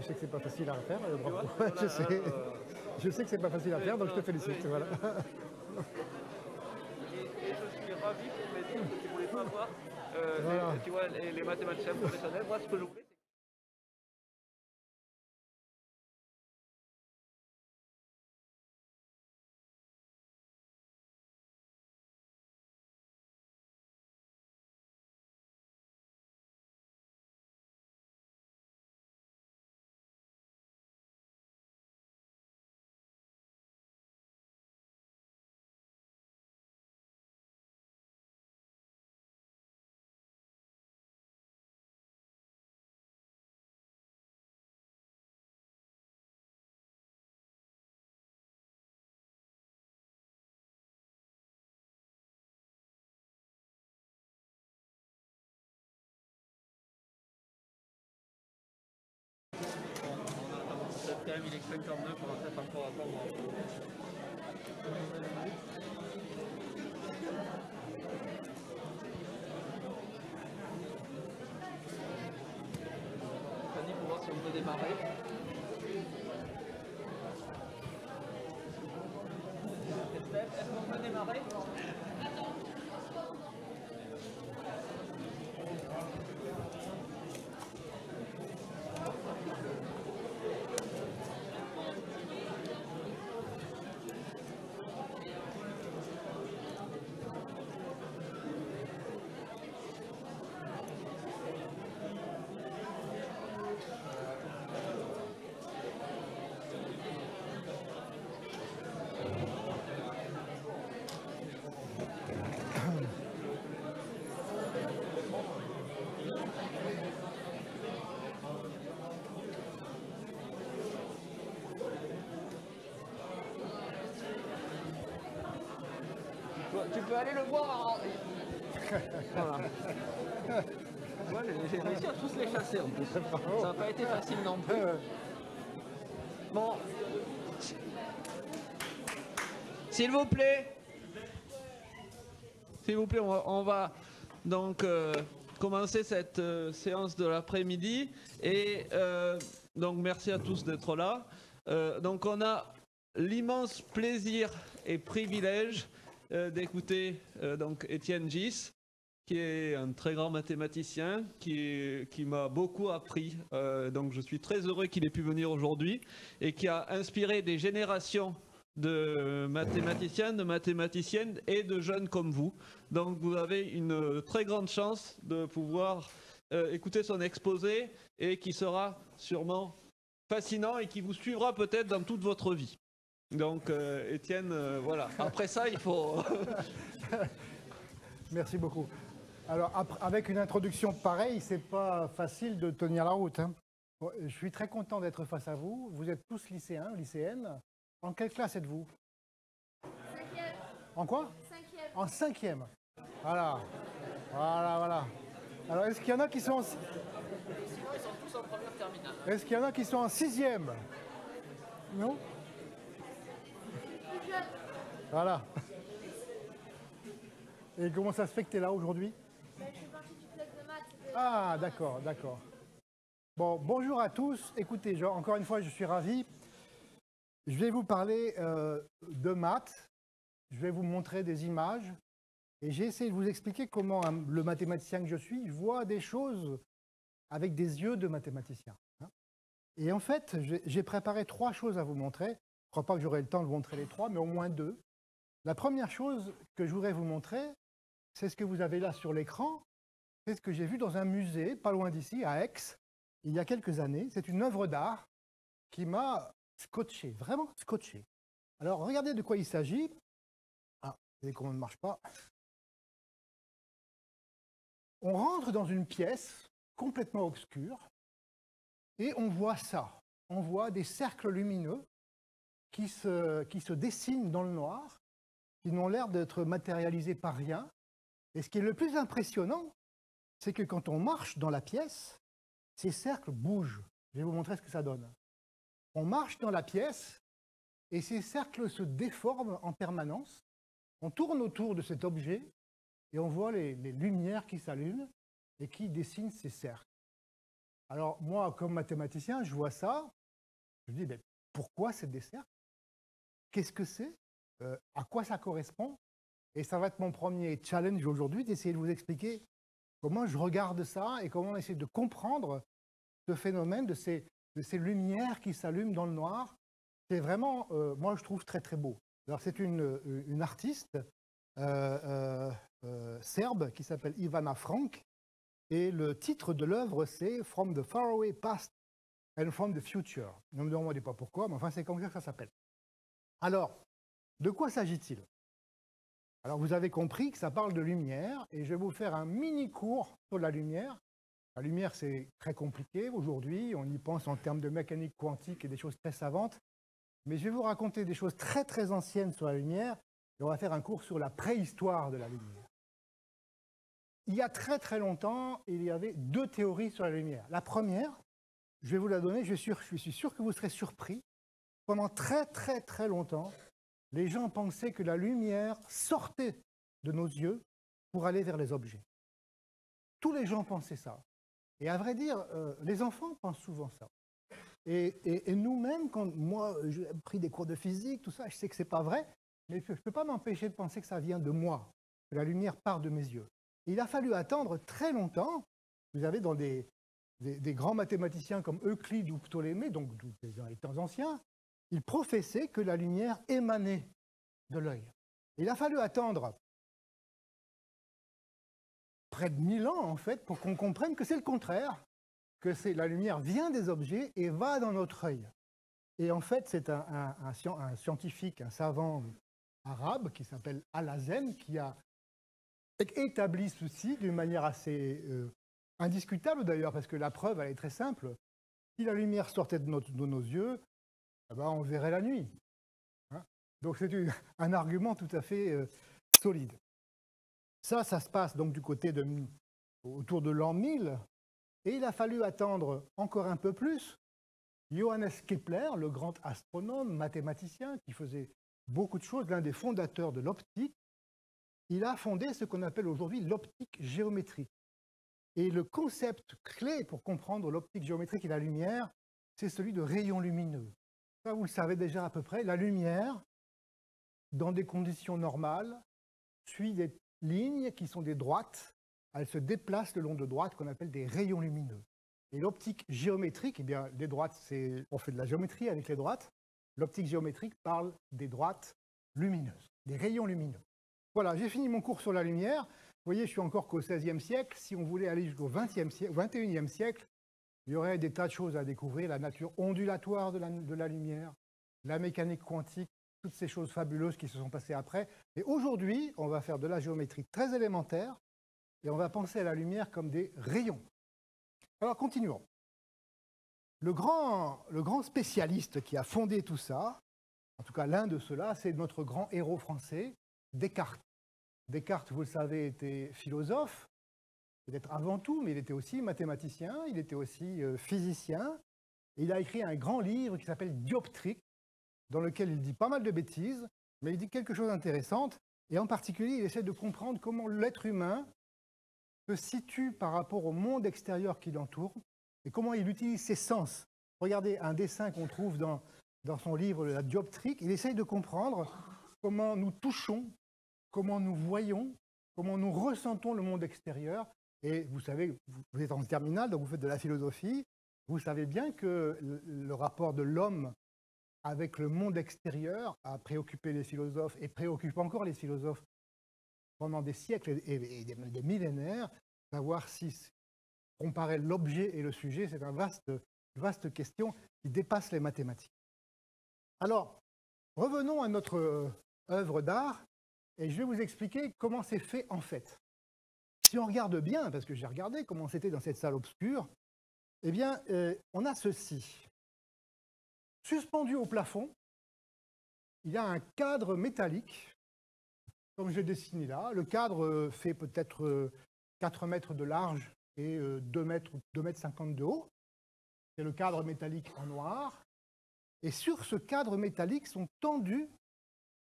Je sais que c'est pas facile à faire. euh, bravo. je, sais, je sais que c'est pas facile à faire, donc je te félicite. Voilà. Et, et je suis ravi pour mes filles qui ne voulaient pas voir euh, les- Voilà. tu vois, les, les mathématiciens professionnels. Moi, ce que je voulais, quand même il en deux pour peut-être encore attendre. Fanny, Tu peux aller le voir. en- Voilà. Ouais, j'ai- réussi à tous les chasser en plus. Ça n'a pas été facile non plus. Bon. S'il vous plaît. S'il vous plaît, on va, on va donc euh, commencer cette euh, séance de l'après-midi. Et euh, donc, merci à tous d'être là. Donc, on a l'immense plaisir et privilège d'écouter euh, donc Étienne Gis, qui est un très grand mathématicien, qui, qui m'a beaucoup appris. Euh, donc je suis très heureux qu'il ait pu venir aujourd'hui et qui a inspiré des générations de mathématiciens, de mathématiciennes et de jeunes comme vous. Donc vous avez une très grande chance de pouvoir euh, écouter son exposé et qui sera sûrement fascinant et qui vous suivra peut-être dans toute votre vie. Donc euh, Étienne, euh, voilà. Après ça, il faut... Merci beaucoup. Alors, après- avec une introduction pareille, c'est pas facile de tenir la route. hein. Bon, Je suis très content d'être face à vous. Vous êtes tous lycéens, lycéennes. En quelle classe êtes-vous? Cinquième. En quoi? Cinquième. En cinquième. Voilà. Voilà, voilà. Alors, est-ce qu'il y en a qui sont en... Sinon, ils sont tous en première terminale. Est-ce qu'il y en a qui sont en sixième? Non? Voilà. Et comment ça se fait que tu es là aujourd'hui? Je fais partie du club de maths. de- Ah, d'accord, d'accord. Bon, bonjour à tous. Écoutez, encore une fois, je suis ravi. Je vais vous parler euh, de maths. Je vais vous montrer des images. Et j'ai essayé de vous expliquer comment un- le mathématicien que je suis voit des choses avec des yeux de mathématicien. hein. Et en fait, j'ai préparé trois choses à vous montrer. Je ne crois pas que j'aurai le temps de vous montrer les trois, mais au moins deux. La première chose que je voudrais vous montrer, c'est ce que vous avez là sur l'écran. C'est ce que j'ai vu dans un musée, pas loin d'ici, à Aix, il y a quelques années. C'est une œuvre d'art qui m'a scotché, vraiment scotché. Alors, regardez de quoi il s'agit. Ah, les commandes ne marchent pas. On rentre dans une pièce complètement obscure et on voit ça. On voit des cercles lumineux qui se, qui se dessinent dans le noir, qui n'ont l'air d'être matérialisés par rien. Et ce qui est le plus impressionnant, c'est que quand on marche dans la pièce, ces cercles bougent. Je vais vous montrer ce que ça donne. On marche dans la pièce et ces cercles se déforment en permanence. On tourne autour de cet objet et on voit les, les lumières qui s'allument et qui dessinent ces cercles. Alors moi, comme mathématicien, je vois ça, je me dis, mais pourquoi cette dessert Qu'est-ce que c'est euh, À quoi ça correspond Et ça va être mon premier challenge aujourd'hui, d'essayer de vous expliquer comment je regarde ça et comment on essaie de comprendre ce phénomène de ces, de ces lumières qui s'allument dans le noir. C'est vraiment, euh, moi, je trouve très très beau. Alors c'est une, une artiste euh, serbe qui s'appelle Ivana Frank, et le titre de l'œuvre, c'est From the Faraway Past and from the Future. Ne me demandez pas pourquoi, mais enfin, c'est comme ça que ça s'appelle. Alors, de quoi s'agit-il? Alors, vous avez compris que ça parle de lumière, et je vais vous faire un mini cours sur la lumière. La lumière, c'est très compliqué aujourd'hui, on y pense en termes de mécanique quantique et des choses très savantes, mais je vais vous raconter des choses très très anciennes sur la lumière, et on va faire un cours sur la préhistoire de la lumière. Il y a très très longtemps, il y avait deux théories sur la lumière. La première, je vais vous la donner, je suis, sûr, je suis sûr que vous serez surpris. Pendant très très très longtemps, les gens pensaient que la lumière sortait de nos yeux pour aller vers les objets. Tous les gens pensaient ça. Et à vrai dire, euh, les enfants pensent souvent ça. Et, nous-mêmes, quand moi j'ai pris des cours de physique, tout ça, je sais que ce n'est pas vrai, mais je ne peux pas m'empêcher de penser que ça vient de moi, que la lumière part de mes yeux. Il a fallu attendre très longtemps. Vous avez dans des, grands mathématiciens comme Euclide ou Ptolémée, donc dans les temps anciens, ils professaient que la lumière émanait de l'œil. Il a fallu attendre près de mille ans, en fait, pour qu'on comprenne que c'est le contraire, que la lumière vient des objets et va dans notre œil. Et en fait, c'est un, scientifique, un savant arabe qui s'appelle Al-Hazen, qui a établit ceci d'une manière assez euh, indiscutable d'ailleurs, parce que la preuve, elle est très simple. Si la lumière sortait de, nos yeux, eh ben, on verrait la nuit. Hein. donc c'est un argument tout à fait euh, solide. Ça, ça se passe donc du côté de autour de l'an 1000, et il a fallu attendre encore un peu plus. Johannes Kepler, le grand astronome, mathématicien, qui faisait beaucoup de choses, l'un des fondateurs de l'optique, il a fondé ce qu'on appelle aujourd'hui l'optique géométrique. Et le concept clé pour comprendre l'optique géométrique et la lumière, c'est celui de rayon lumineux. Ça, vous le savez déjà à peu près, la lumière, dans des conditions normales, suit des lignes qui sont des droites. Elle se déplace le long de droites qu'on appelle des rayons lumineux. Et l'optique géométrique, eh bien, les droites, c'est, on fait de la géométrie avec les droites. L'optique géométrique parle des droites lumineuses, des rayons lumineux. Voilà, j'ai fini mon cours sur la lumière. Vous voyez, je suis encore qu'au XVIe siècle. Si on voulait aller jusqu'au XXe siècle, XXIe siècle, il y aurait des tas de choses à découvrir, la nature ondulatoire de la, lumière, la mécanique quantique, toutes ces choses fabuleuses qui se sont passées après. Et aujourd'hui, on va faire de la géométrie très élémentaire et on va penser à la lumière comme des rayons. Alors, continuons. Le grand, spécialiste qui a fondé tout ça, en tout cas l'un de ceux-là, c'est notre grand héros français, Descartes. Descartes, vous le savez, était philosophe, peut-être avant tout, mais il était aussi mathématicien, il était aussi euh, physicien. il a écrit un grand livre qui s'appelle Dioptrique, dans lequel il dit pas mal de bêtises, mais il dit quelque chose d'intéressant. Et en particulier, il essaie de comprendre comment l'être humain se situe par rapport au monde extérieur qui l'entoure et comment il utilise ses sens. Regardez un dessin qu'on trouve dans, dans son livre La Dioptrique. Il essaye de comprendre comment nous touchons comment nous voyons, comment nous ressentons le monde extérieur. Et vous savez, vous êtes en terminale, donc vous faites de la philosophie. Vous savez bien que le rapport de l'homme avec le monde extérieur a préoccupé les philosophes et préoccupe encore les philosophes pendant des siècles et des millénaires. Savoir si comparer l'objet et le sujet, c'est une vaste, vaste question qui dépasse les mathématiques. Alors, revenons à notre euh, œuvre d'art et je vais vous expliquer comment c'est fait en fait. Si on regarde bien, parce que j'ai regardé comment c'était dans cette salle obscure, eh bien, euh, on a ceci. Suspendu au plafond, il y a un cadre métallique, comme je dessiné là. Le cadre euh, fait peut-être 4 euh, mètres de large et 2 mètres, 2 mètres 50 de haut. C'est le cadre métallique en noir. Et sur ce cadre métallique sont tendus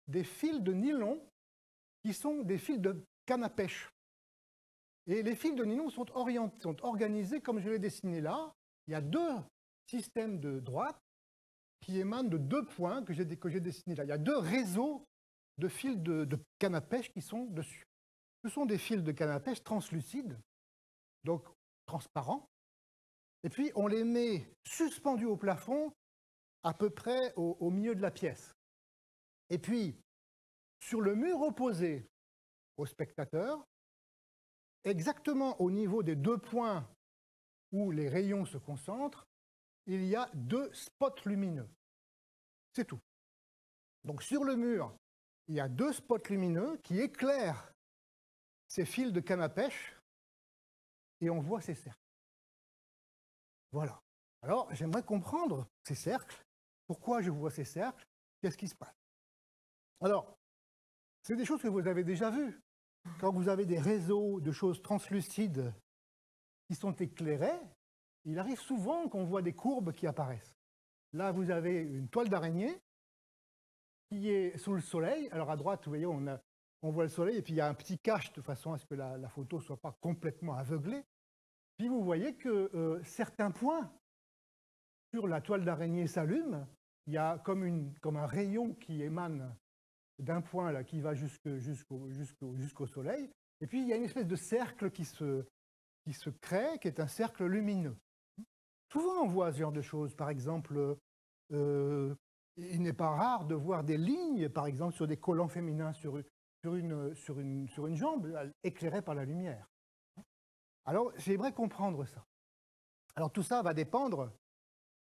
des fils de nylon qui sont des fils de canne à pêche. Et les fils de nylon sont, sont organisés comme je l'ai dessiné là, il y a deux systèmes de droite qui émanent de deux points que j'ai que j'ai dessinés là. Il y a deux réseaux de fils de, de canne à pêche qui sont dessus. Ce sont des fils de canne à pêche translucides, donc transparents. Et puis on les met suspendus au plafond à peu près au, au milieu de la pièce. Et puis, sur le mur opposé au spectateur, exactement au niveau des deux points où les rayons se concentrent, il y a deux spots lumineux. C'est tout. Donc sur le mur, il y a deux spots lumineux qui éclairent ces fils de canne à pêche et on voit ces cercles. Voilà. Alors j'aimerais comprendre ces cercles. Pourquoi je vois ces cercles? Qu'est-ce qui se passe? Alors, c'est des choses que vous avez déjà vues. Quand vous avez des réseaux de choses translucides qui sont éclairés, il arrive souvent qu'on voit des courbes qui apparaissent. Là, vous avez une toile d'araignée qui est sous le soleil. Alors à droite, vous voyez, on, voit le soleil et puis il y a un petit cache de façon à ce que la, photo ne soit pas complètement aveuglée. Puis vous voyez que euh, certains points sur la toile d'araignée s'allument. Il y a comme un rayon qui émane d'un point là, qui va jusqu'au soleil. Et puis il y a une espèce de cercle qui se, qui se crée, qui est un cercle lumineux. Souvent on voit ce genre de choses. Par exemple, euh, il n'est pas rare de voir des lignes, par exemple, sur des collants féminins sur, sur, une, sur, une, sur une jambe, éclairées par la lumière. Alors, j'aimerais comprendre ça. Alors, tout ça va dépendre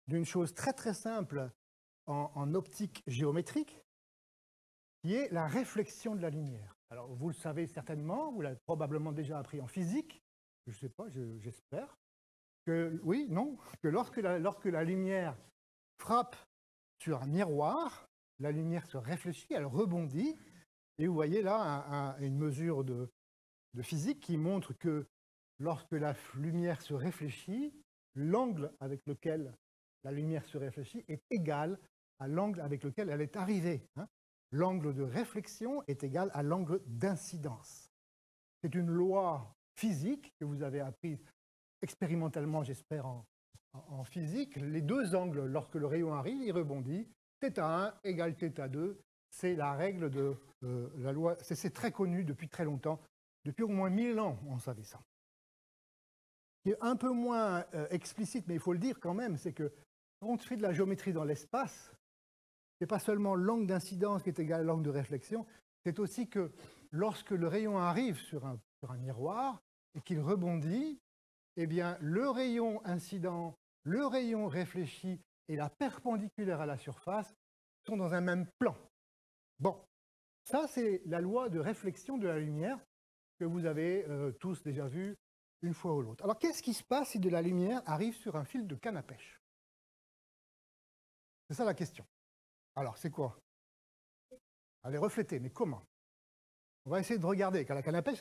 d'une chose très très simple en optique géométrique, qui est la réflexion de la lumière. Alors, vous le savez certainement, vous l'avez probablement déjà appris en physique, je ne sais pas, je- j'espère, que, oui, non, que lorsque la, lumière frappe sur un miroir, la lumière se réfléchit, elle rebondit, et vous voyez là un- un- une mesure de, physique qui montre que lorsque la lumière se réfléchit, l'angle avec lequel la lumière se réfléchit est égal à l'angle avec lequel elle est arrivée. hein. L'angle de réflexion est égal à l'angle d'incidence. C'est une loi physique que vous avez appris expérimentalement, j'espère, en, physique. Les deux angles, lorsque le rayon arrive, il rebondit. θ1 égale θ2, c'est la règle de euh, la loi. C'est très connu depuis très longtemps. Depuis au moins 1000 ans, on savait ça. Qui est un peu moins euh, explicite, mais il faut le dire quand même, c'est que quand on fait de la géométrie dans l'espace, c'est pas seulement l'angle d'incidence qui est égal à l'angle de réflexion, c'est aussi que lorsque le rayon arrive sur un, miroir et qu'il rebondit, eh bien, le rayon incident, le rayon réfléchi et la perpendiculaire à la surface sont dans un même plan. Bon, ça c'est la loi de réflexion de la lumière que vous avez euh, tous déjà vu une fois ou l'autre. Alors qu'est-ce qui se passe si de la lumière arrive sur un fil de canne à pêche? C'est ça la question. Alors c'est quoi? Elle est reflétée, mais comment? On va essayer de regarder, car la canne pêche,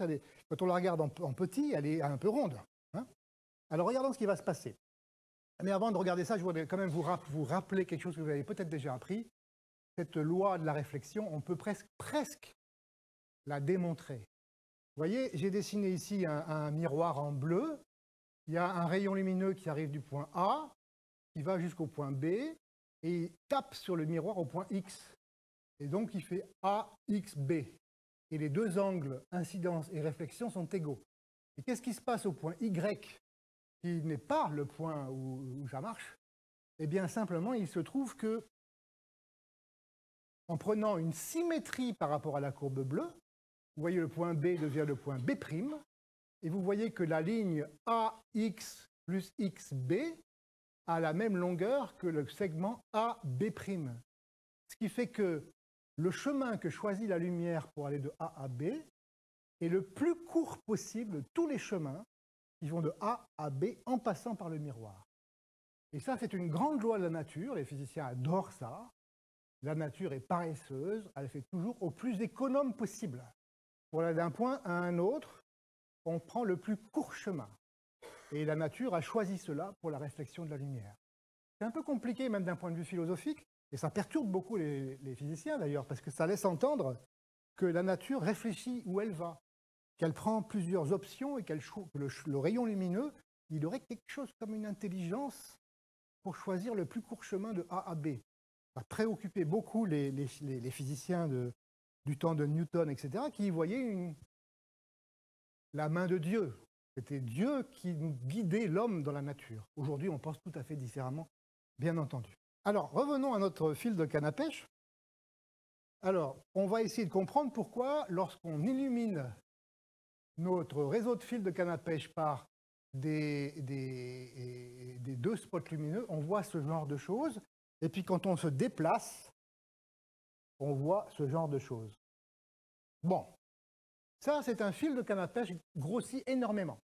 quand on la regarde en, petit, elle est un peu ronde. hein? Alors regardons ce qui va se passer. Mais avant de regarder ça, je voudrais quand même vous, rap- vous rappeler quelque chose que vous avez peut-être déjà appris. Cette loi de la réflexion, on peut presque, presque la démontrer. Vous voyez, j'ai dessiné ici un miroir en bleu. Il y a un rayon lumineux qui arrive du point A, qui va jusqu'au point B, et il tape sur le miroir au point X. Et donc il fait AXB. Et les deux angles, incidence et réflexion, sont égaux. Et qu'est-ce qui se passe au point Y, qui n'est pas le point où, ça marche? Eh bien, simplement, il se trouve que, en prenant une symétrie par rapport à la courbe bleue, vous voyez le point B devient le point B', et vous voyez que la ligne AX plus XB a la même longueur que le segment AB'. Ce qui fait que le chemin que choisit la lumière pour aller de A à B est le plus court possible de tous les chemins qui vont de A à B en passant par le miroir. Et ça, c'est une grande loi de la nature. Les physiciens adorent ça. La nature est paresseuse. Elle fait toujours au plus économe possible. Pour aller d'un point à un autre, on prend le plus court chemin. Et la nature a choisi cela pour la réflexion de la lumière. C'est un peu compliqué, même d'un point de vue philosophique, et ça perturbe beaucoup les, physiciens d'ailleurs, parce que ça laisse entendre que la nature réfléchit où elle va, qu'elle prend plusieurs options et que le, rayon lumineux il aurait quelque chose comme une intelligence pour choisir le plus court chemin de A à B. Ça a préoccupé beaucoup les, physiciens du temps de Newton, etc., qui voyaient la main de Dieu. C'était Dieu qui guidait l'homme dans la nature. Aujourd'hui, on pense tout à fait différemment, bien entendu. Alors, revenons à notre fil de canne à pêche. Alors, on va essayer de comprendre pourquoi, lorsqu'on illumine notre réseau de fils de canne à pêche par des deux spots lumineux, on voit ce genre de choses. Et puis quand on se déplace, on voit ce genre de choses. Bon, ça c'est un fil de canne à grossi énormément.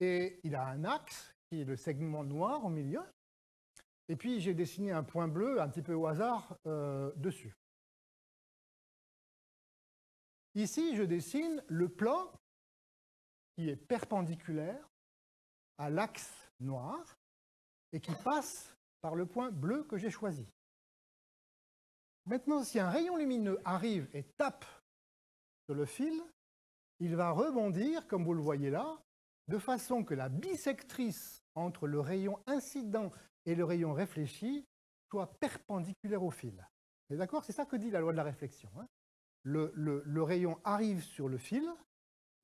Et il a un axe qui est le segment noir au milieu. Et puis j'ai dessiné un point bleu un petit peu au hasard euh, dessus. Ici, je dessine le plan qui est perpendiculaire à l'axe noir et qui passe par le point bleu que j'ai choisi. Maintenant, si un rayon lumineux arrive et tape sur le fil, il va rebondir, comme vous le voyez là, de façon que la bisectrice entre le rayon incident et le rayon réfléchi soit perpendiculaire au fil. D'accord? C'est ça que dit la loi de la réflexion. hein. le, rayon arrive sur le fil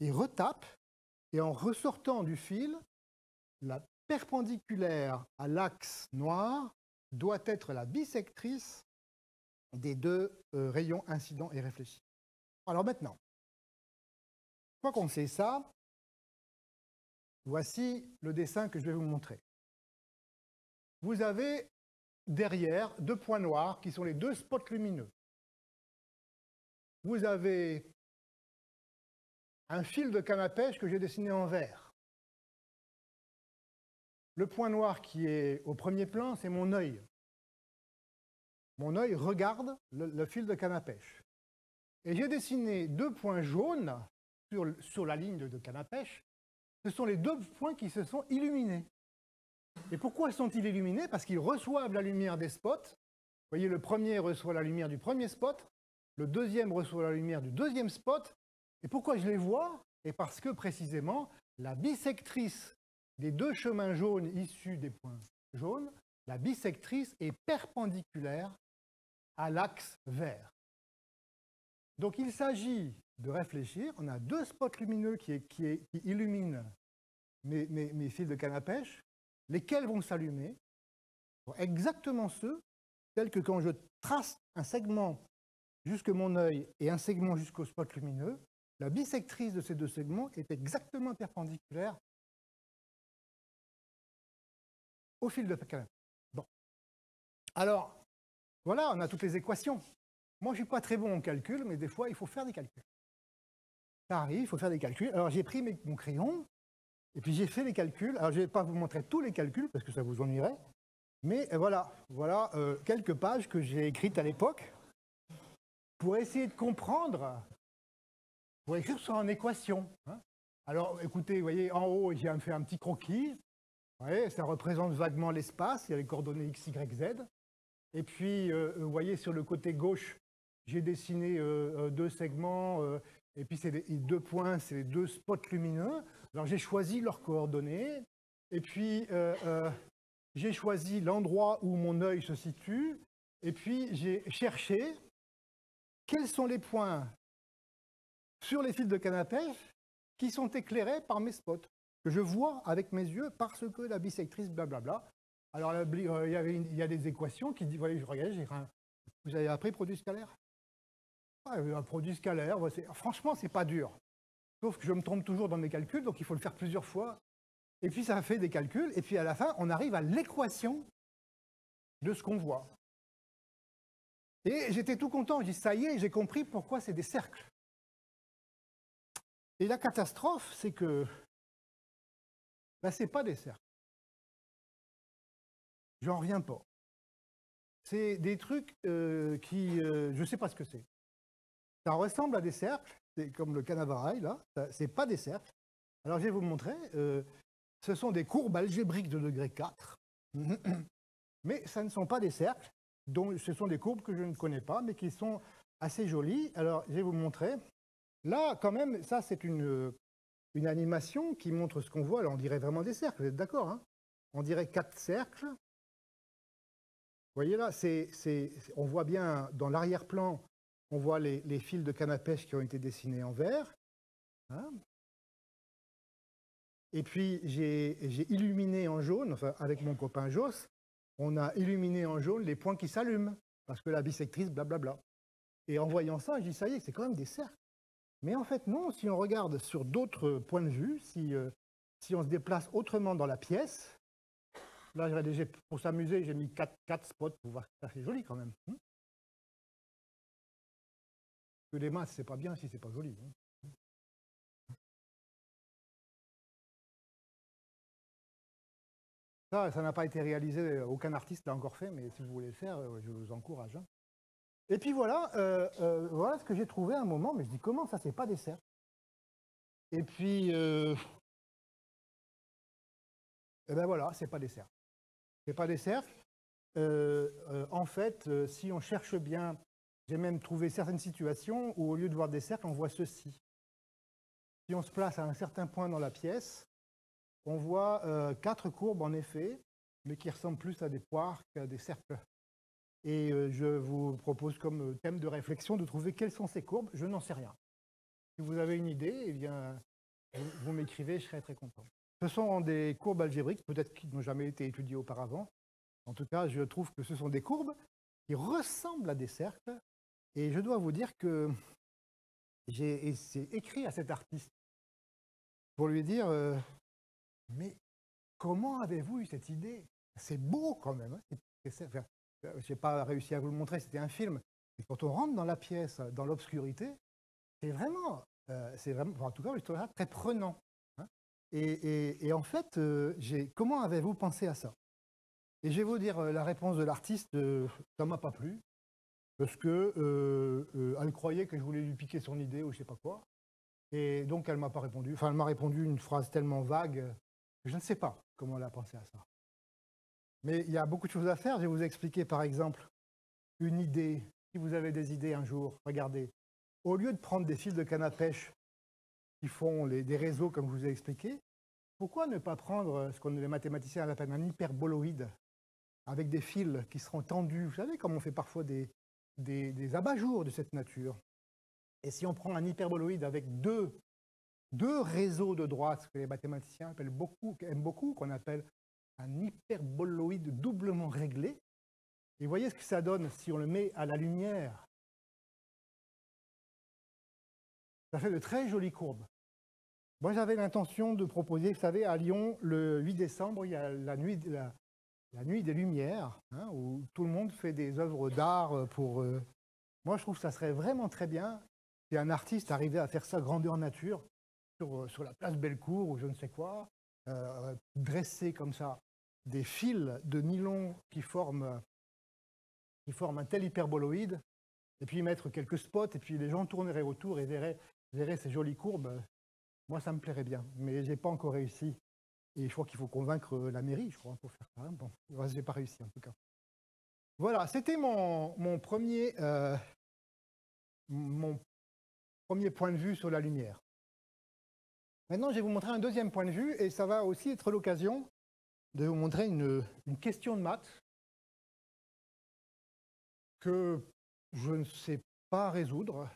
et retape, et en ressortant du fil, la perpendiculaire à l'axe noir doit être la bisectrice des deux euh, rayons incidents et réfléchis. Alors maintenant, une fois qu'on sait ça, voici le dessin que je vais vous montrer. Vous avez derrière deux points noirs qui sont les deux spots lumineux. Vous avez un fil de canne à pêche que j'ai dessiné en vert. Le point noir qui est au premier plan, c'est mon œil. Mon œil regarde le, fil de canne à pêche. Et j'ai dessiné deux points jaunes sur, la ligne de, de. Ce sont les deux points qui se sont illuminés. Et pourquoi sont-ils illuminés? Parce qu'ils reçoivent la lumière des spots. Vous voyez, le premier reçoit la lumière du premier spot, le deuxième reçoit la lumière du deuxième spot. Et pourquoi je les vois? Et parce que précisément, la bisectrice des deux chemins jaunes issus des points jaunes, la bisectrice est perpendiculaire à l'axe vert. Donc il s'agit de réfléchir. On a deux spots lumineux qui, illuminent mes, fils de canne à pêche. Lesquels vont s'allumer? Exactement ceux tels que quand je trace un segment jusque mon œil et un segment jusqu'au spot lumineux, la bisectrice de ces deux segments est exactement perpendiculaire au fil de canne. Bon. Alors, voilà, on a toutes les équations. Moi, je ne suis pas très bon en calcul, mais des fois, il faut faire des calculs. Ça arrive, il faut faire des calculs. Alors, j'ai pris mon crayon, et puis j'ai fait les calculs. Alors, je ne vais pas vous montrer tous les calculs, parce que ça vous ennuierait. Mais euh, voilà, voilà euh, quelques pages que j'ai écrites à l'époque pour essayer de comprendre, pour écrire sur une équation. hein. Alors, écoutez, vous voyez, en haut, j'ai fait un petit croquis. Vous voyez, ça représente vaguement l'espace, il y a les coordonnées x, y, z. Et puis, euh, vous voyez, sur le côté gauche, j'ai dessiné euh, euh, deux segments, euh, et puis c'est deux points, c'est les deux spots lumineux. Alors, j'ai choisi leurs coordonnées, et puis j'ai choisi l'endroit où mon œil se situe, et puis j'ai cherché quels sont les points sur les fils de canne à pêche qui sont éclairés par mes spots, que je vois avec mes yeux parce que la bisectrice, blablabla. Alors, il y, a des équations qui disent, voilà, je un- vous avez appris produit scalaire? Un produit scalaire, franchement, c'est pas dur. Sauf que je me trompe toujours dans mes calculs, donc il faut le faire plusieurs fois. Et puis ça fait des calculs, et puis à la fin, on arrive à l'équation de ce qu'on voit. Et j'étais tout content, j'ai dit, ça y est, j'ai compris pourquoi c'est des cercles. Et la catastrophe, c'est que ben, ce n'est pas des cercles. J'en reviens pas. C'est des trucs euh, qui, euh, je ne sais pas ce que c'est. Ça ressemble à des cercles, c'est comme le canavarail, là, ce n'est pas des cercles. Alors je vais vous montrer, euh, ce sont des courbes algébriques de degré 4, mais ça ne sont pas des cercles, donc ce sont des courbes que je ne connais pas, mais qui sont assez jolies. Alors je vais vous montrer. Là, quand même, ça c'est une, une animation qui montre ce qu'on voit. Alors, on dirait vraiment des cercles, vous êtes d'accord hein? On dirait quatre cercles. Vous voyez là, c'est, c'est- on voit bien dans l'arrière-plan, on voit les, fils de canne à pêche qui ont été dessinés en vert. hein. Et puis, j'ai, illuminé en jaune, enfin, avec mon copain Joss, on a illuminé en jaune les points qui s'allument, parce que la bisectrice, blablabla. Et en voyant ça, je dis, ça y est, c'est quand même des cercles. Mais en fait, non, si on regarde sur d'autres points de vue, si, euh, si on se déplace autrement dans la pièce, là, pour s'amuser, j'ai mis quatre, quatre spots pour voir que fait joli quand même. Que les maths, c'est pas bien si c'est pas joli. hein. Ça, ça n'a pas été réalisé, aucun artiste l'a encore fait, mais si vous voulez le faire, euh, je vous encourage. hein. Et puis voilà, euh, euh, voilà ce que j'ai trouvé à un moment, mais je dis comment ça, c'est pas des cercles. Et puis, euh, eh ben voilà, c'est pas des cercles. C'est pas des euh, en fait, si on cherche bien, même trouvé certaines situations où au lieu de voir des cercles, on voit ceci. Si on se place à un certain point dans la pièce, on voit euh, quatre courbes en effet, mais qui ressemblent plus à des poires qu'à des cercles. Et euh, je vous propose comme thème de réflexion de trouver quelles sont ces courbes. Je n'en sais rien. Si vous avez une idée, eh bien, vous, vous m'écrivez, je serai très content. Ce sont des courbes algébriques, peut-être qui n'ont jamais été étudiées auparavant. En tout cas, je trouve que ce sont des courbes qui ressemblent à des cercles. Et je dois vous dire que j'ai écrit à cet artiste pour lui dire euh, Mais comment avez-vous eu cette idée? C'est beau quand même. hein, euh, je n'ai pas réussi à vous le montrer, c'était un film. Et quand on rentre dans la pièce, dans l'obscurité, c'est vraiment, euh, en tout cas, ça très prenant. hein. Et, en fait, comment avez-vous pensé à ça? Et je vais vous dire la réponse de l'artiste, ça m'a pas plu, parce que euh, euh, elle croyait que je voulais lui piquer son idée ou je sais pas quoi. Et donc, elle m'a pas répondu. Enfin, elle m'a répondu une phrase tellement vague, que je ne sais pas comment elle a pensé à ça. Mais il y a beaucoup de choses à faire. Je vais vous expliquer, par exemple, une idée. Si vous avez des idées un jour, regardez. Au lieu de prendre des fils de canne à pêche qui font des réseaux, comme je vous ai expliqué, pourquoi ne pas prendre euh, ce qu'on les mathématiciens appellent un hyperboloïde, avec des fils qui seront tendus. Vous savez, comme on fait parfois des, des, des abat-jours de cette nature. Et si on prend un hyperboloïde avec deux, deux réseaux de droite, ce que les mathématiciens appellent beaucoup, aiment beaucoup, qu'on appelle un hyperboloïde doublement réglé, et voyez ce que ça donne si on le met à la lumière. Ça fait de très jolies courbes. Moi, j'avais l'intention de proposer, vous savez, à Lyon, le 8 décembre, il y a la nuit, la, la nuit des Lumières, hein, où tout le monde fait des œuvres d'art pour... euh, Moi, je trouve que ça serait vraiment très bien si un artiste arrivait à faire ça grandeur nature, sur, sur la place Bellecour ou je ne sais quoi, euh, dresser comme ça des fils de nylon qui forment, qui forment un tel hyperboloïde, et puis mettre quelques spots, et puis les gens tourneraient autour et verraient, verraient ces jolies courbes. Moi, ça me plairait bien, mais j'ai pas encore réussi. Et je crois qu'il faut convaincre la mairie, je crois, pour faire ça. hein. Bon, je n'ai pas réussi en tout cas. Voilà, c'était mon, mon premier, euh, mon premier point de vue sur la lumière. Maintenant, je vais vous montrer un deuxième point de vue, et ça va aussi être l'occasion de vous montrer une, une question de maths que je ne sais pas résoudre,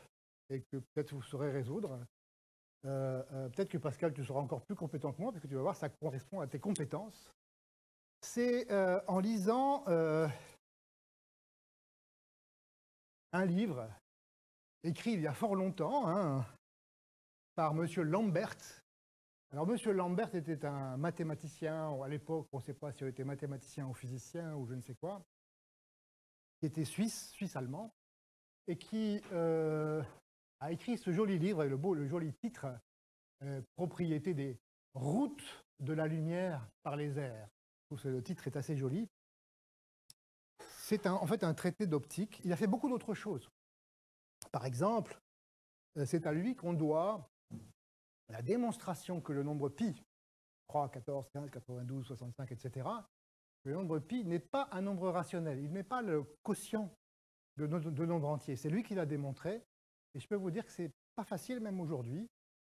et que peut-être vous saurez résoudre. Euh, euh, peut-être que Pascal, tu seras encore plus compétent que moi, parce que tu vas voir, ça correspond à tes compétences. C'est euh, en lisant un livre écrit il y a fort longtemps hein, par M. Lambert. Alors, M. Lambert était un mathématicien, à l'époque, on ne sait pas s'il était mathématicien ou physicien ou je ne sais quoi, qui était suisse, suisse-allemand, et qui a écrit ce joli livre, et le beau, le joli titre, euh, Propriété des routes de la lumière par les airs. Que le titre est assez joli. C'est en fait un traité d'optique. Il a fait beaucoup d'autres choses. Par exemple, euh, c'est à lui qu'on doit la démonstration que le nombre pi, 3, 14, 15, 92, 65, etc., le nombre pi n'est pas un nombre rationnel. Il n'est pas le quotient de, no- de nombres entiers. C'est lui qui l'a démontré. Et je peux vous dire que c'est pas facile, même aujourd'hui,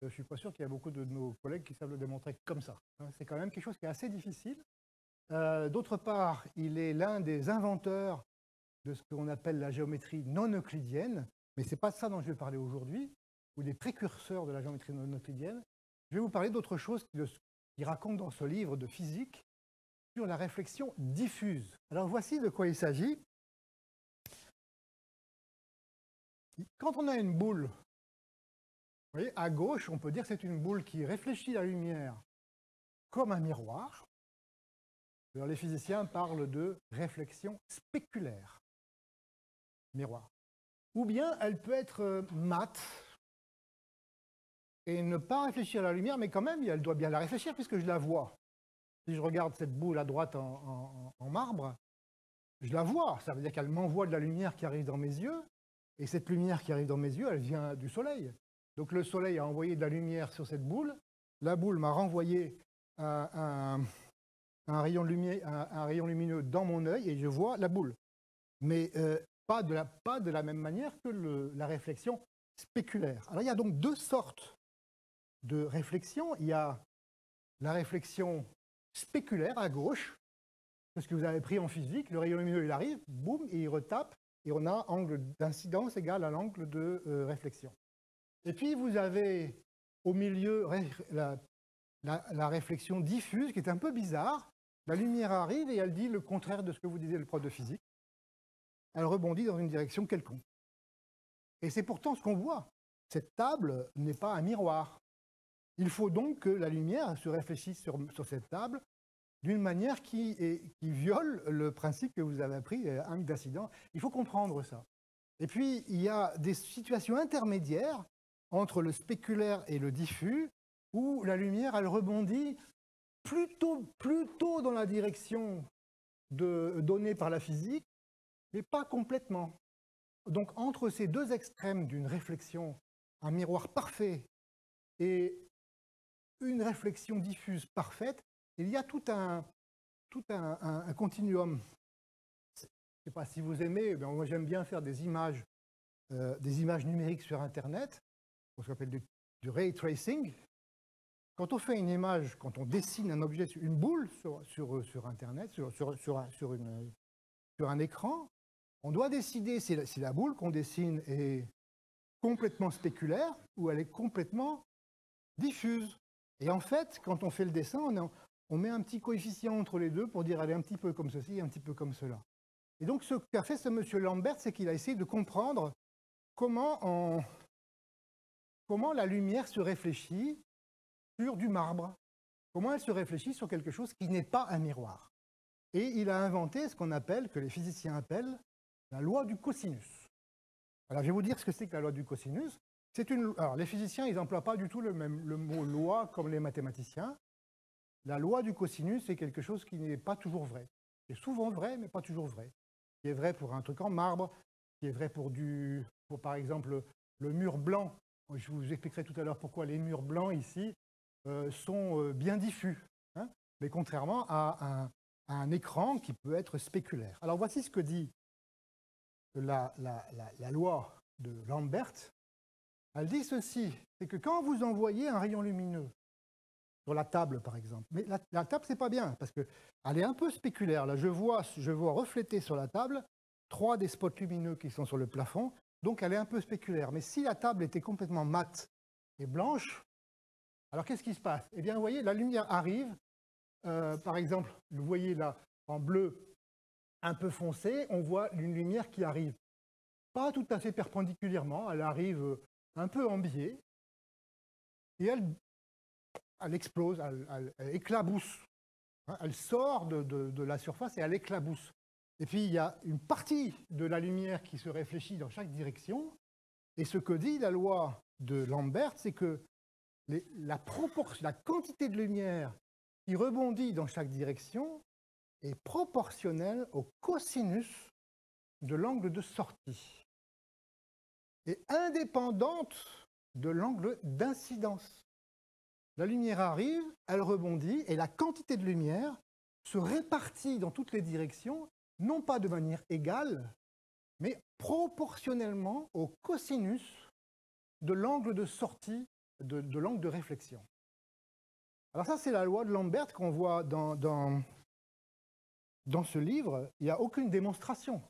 je ne suis pas sûr qu'il y a beaucoup de nos collègues qui savent le démontrer comme ça. hein. C'est quand même quelque chose qui est assez difficile. Euh, D'autre part, il est l'un des inventeurs de ce qu'on appelle la géométrie non euclidienne, mais ce n'est pas de ça dont je vais parler aujourd'hui, ou des précurseurs de la géométrie non euclidienne. Je vais vous parler d'autre chose qu'il raconte dans ce livre de physique sur la réflexion diffuse. Alors voici de quoi il s'agit. Quand on a une boule, vous à gauche, on peut dire que c'est une boule qui réfléchit la lumière comme un miroir. Alors, les physiciens parlent de réflexion spéculaire. Miroir. Ou bien elle peut être euh, mate et ne pas réfléchir à la lumière, mais quand même, elle doit bien la réfléchir puisque je la vois. Si je regarde cette boule à droite en marbre, je la vois. Ça veut dire qu'elle m'envoie de la lumière qui arrive dans mes yeux. Et cette lumière qui arrive dans mes yeux, elle vient du soleil. Donc le soleil a envoyé de la lumière sur cette boule. La boule m'a renvoyé un, rayon, lumineux dans mon œil et je vois la boule. Mais euh, pas, de la, même manière que la réflexion spéculaire. Alors il y a donc deux sortes de réflexion. Il y a la réflexion spéculaire à gauche, c'est ce que vous avez pris en physique, le rayon lumineux il arrive, boum, et il retape, et on a angle d'incidence égal à l'angle de euh, réflexion. Et puis vous avez au milieu la, réflexion diffuse qui est un peu bizarre. La lumière arrive et elle dit le contraire de ce que vous disait le prof de physique. Elle rebondit dans une direction quelconque. Et c'est pourtant ce qu'on voit. Cette table n'est pas un miroir. Il faut donc que la lumière se réfléchisse sur cette table d'une manière qui, viole le principe que vous avez appris, euh, angle d'incidence. Il faut comprendre ça. Et puis, il y a des situations intermédiaires entre le spéculaire et le diffus, où la lumière, elle rebondit plutôt, plutôt dans la direction donnée par la physique, mais pas complètement. Donc, entre ces deux extrêmes d'une réflexion, un miroir parfait et une réflexion diffuse parfaite, il y a tout un, tout un, continuum. Je ne sais pas si vous aimez, mais moi j'aime bien faire des images, euh, des images numériques sur Internet, ce qu'on appelle du, ray tracing. Quand on fait une image, quand on dessine un objet, une boule sur, sur, sur Internet, sur, sur, sur un, écran, on doit décider si la, si la boule qu'on dessine est complètement spéculaire ou elle est complètement diffuse. Et en fait, quand on fait le dessin, on, en- on met un petit coefficient entre les deux pour dire est un petit peu comme ceci, un petit peu comme cela. Et donc ce qu'a fait ce monsieur Lambert, c'est qu'il a essayé de comprendre comment, comment la lumière se réfléchit sur du marbre, comment elle se réfléchit sur quelque chose qui n'est pas un miroir. Et il a inventé ce qu'on appelle, que les physiciens appellent, la loi du cosinus. Alors je vais vous dire ce que c'est que la loi du cosinus. Une, alors, les physiciens, ils n'emploient pas du tout le, même, le mot loi comme les mathématiciens. La loi du cosinus, c'est quelque chose qui n'est pas toujours vrai. C'est souvent vrai, mais pas toujours vrai. Qui est vrai pour un truc en marbre, qui est vrai pour, du, par exemple le mur blanc. Je vous expliquerai tout à l'heure pourquoi les murs blancs ici euh, sont euh, bien diffus, hein, mais contrairement à un, écran qui peut être spéculaire. Alors voici ce que dit la loi de Lambert. Elle dit ceci, c'est que quand vous envoyez un rayon lumineux sur la table, par exemple, mais la, table, c'est pas bien, parce qu'elle est un peu spéculaire. Là, je vois, je vois refléter sur la table trois des spots lumineux qui sont sur le plafond, donc elle est un peu spéculaire. Mais si la table était complètement mate et blanche, alors qu'est-ce qui se passe? Eh bien, vous voyez, la lumière arrive, euh, par exemple, vous voyez là, en bleu, un peu foncé, on voit une lumière qui arrive. Pas tout à fait perpendiculairement, elle arrive euh, un peu en biais, et elle, elle explose, elle, éclabousse. hein, elle sort de, de- la surface et elle éclabousse. Et puis il y a une partie de la lumière qui se réfléchit dans chaque direction, et ce que dit la loi de Lambert, c'est que la quantité de lumière qui rebondit dans chaque direction est proportionnelle au cosinus de l'angle de sortie et indépendante de l'angle d'incidence. La lumière arrive, elle rebondit, et la quantité de lumière se répartit dans toutes les directions, non pas de manière égale, mais proportionnellement au cosinus de l'angle de sortie de, l'angle de réflexion. Alors ça, c'est la loi de Lambert qu'on voit dans ce livre. Il n'y a aucune démonstration.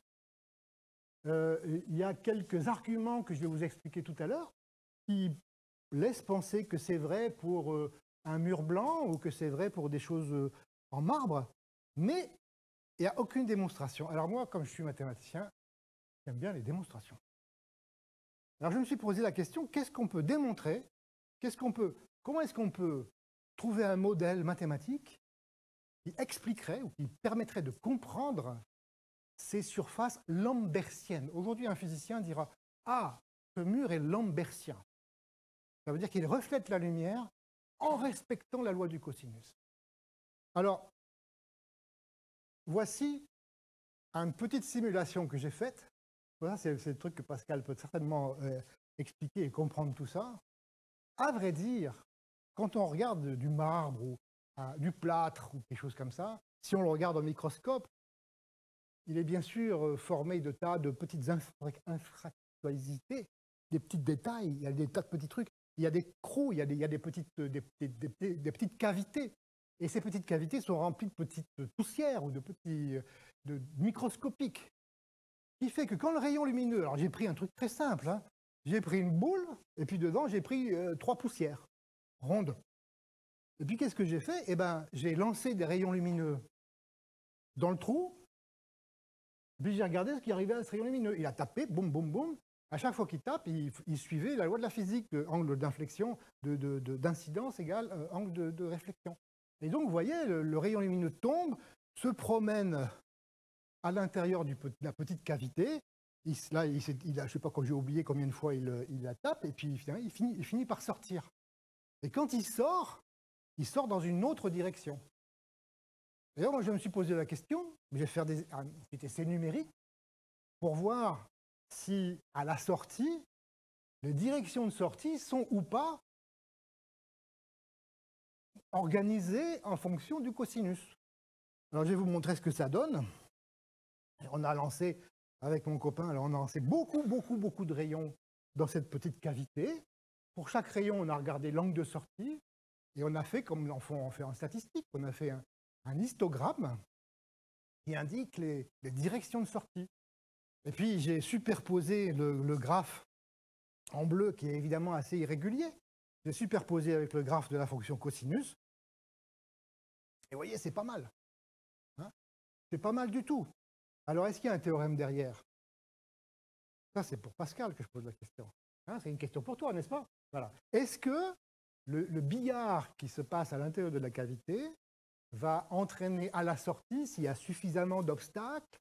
Euh, il y a quelques arguments que je vais vous expliquer tout à l'heure qui laissent penser que c'est vrai pour euh, un mur blanc ou que c'est vrai pour des choses euh, en marbre, mais il n'y a aucune démonstration. Alors moi, comme je suis mathématicien, j'aime bien les démonstrations. Alors je me suis posé la question, qu'est-ce qu'on peut démontrer? Qu'est-ce qu'on peut, Comment est-ce qu'on peut trouver un modèle mathématique qui expliquerait ou qui permettrait de comprendre ces surfaces lambertiennes? Aujourd'hui, un physicien dira Ah, ce mur est lambertien. Ça veut dire qu'il reflète la lumière en respectant la loi du cosinus. Alors, voici une petite simulation que j'ai faite. C'est le truc que Pascal peut certainement euh, expliquer et comprendre tout ça. À vrai dire, quand on regarde du marbre ou euh, du plâtre ou quelque chose comme ça, si on le regarde au microscope, il est bien sûr euh, formé de tas de petites infractualités, des petits détails, il y a des tas de petits trucs. Il y a des crous, il y a des, petites, des, petites cavités. Et ces petites cavités sont remplies de petites poussières ou de petits de microscopiques qui fait que quand le rayon lumineux, alors j'ai pris un truc très simple, hein, j'ai pris une boule, et puis dedans j'ai pris euh, trois poussières rondes. Et puis qu'est-ce que j'ai fait? Eh bien, j'ai lancé des rayons lumineux dans le trou, puis j'ai regardé ce qui arrivait à ce rayon lumineux. Il a tapé, boum, boum, boum. À chaque fois qu'il tape, il, suivait la loi de la physique, de angle d'inflexion, d'incidence de, égale euh, angle de, réflexion. Et donc, vous voyez, le rayon lumineux tombe, se promène à l'intérieur de la petite cavité. Là, je ne sais pas j'ai oublié combien de fois il, la tape, et puis il finit, par sortir. Et quand il sort, il sort dans une autre direction. D'ailleurs, moi, je me suis posé la question, je vais faire des, essais numériques pour voir si, à la sortie, les directions de sortie sont ou pas organisées en fonction du cosinus. Alors, je vais vous montrer ce que ça donne. On a lancé, avec mon copain, alors on a lancé beaucoup, beaucoup, beaucoup de rayons dans cette petite cavité. Pour chaque rayon, on a regardé l'angle de sortie et on a fait, comme on fait en statistique, on a fait un, histogramme qui indique les, directions de sortie. Et puis j'ai superposé le, le, graphe en bleu, qui est évidemment assez irrégulier. J'ai superposé avec le graphe de la fonction cosinus. Et vous voyez, c'est pas mal. Hein c'est pas mal du tout. Alors, est-ce qu'il y a un théorème derrière? Ça, c'est pour Pascal que je pose la question. Hein, c'est une question pour toi, n'est-ce pas? Voilà. Est-ce que le, billard qui se passe à l'intérieur de la cavité va entraîner à la sortie, s'il y a suffisamment d'obstacles,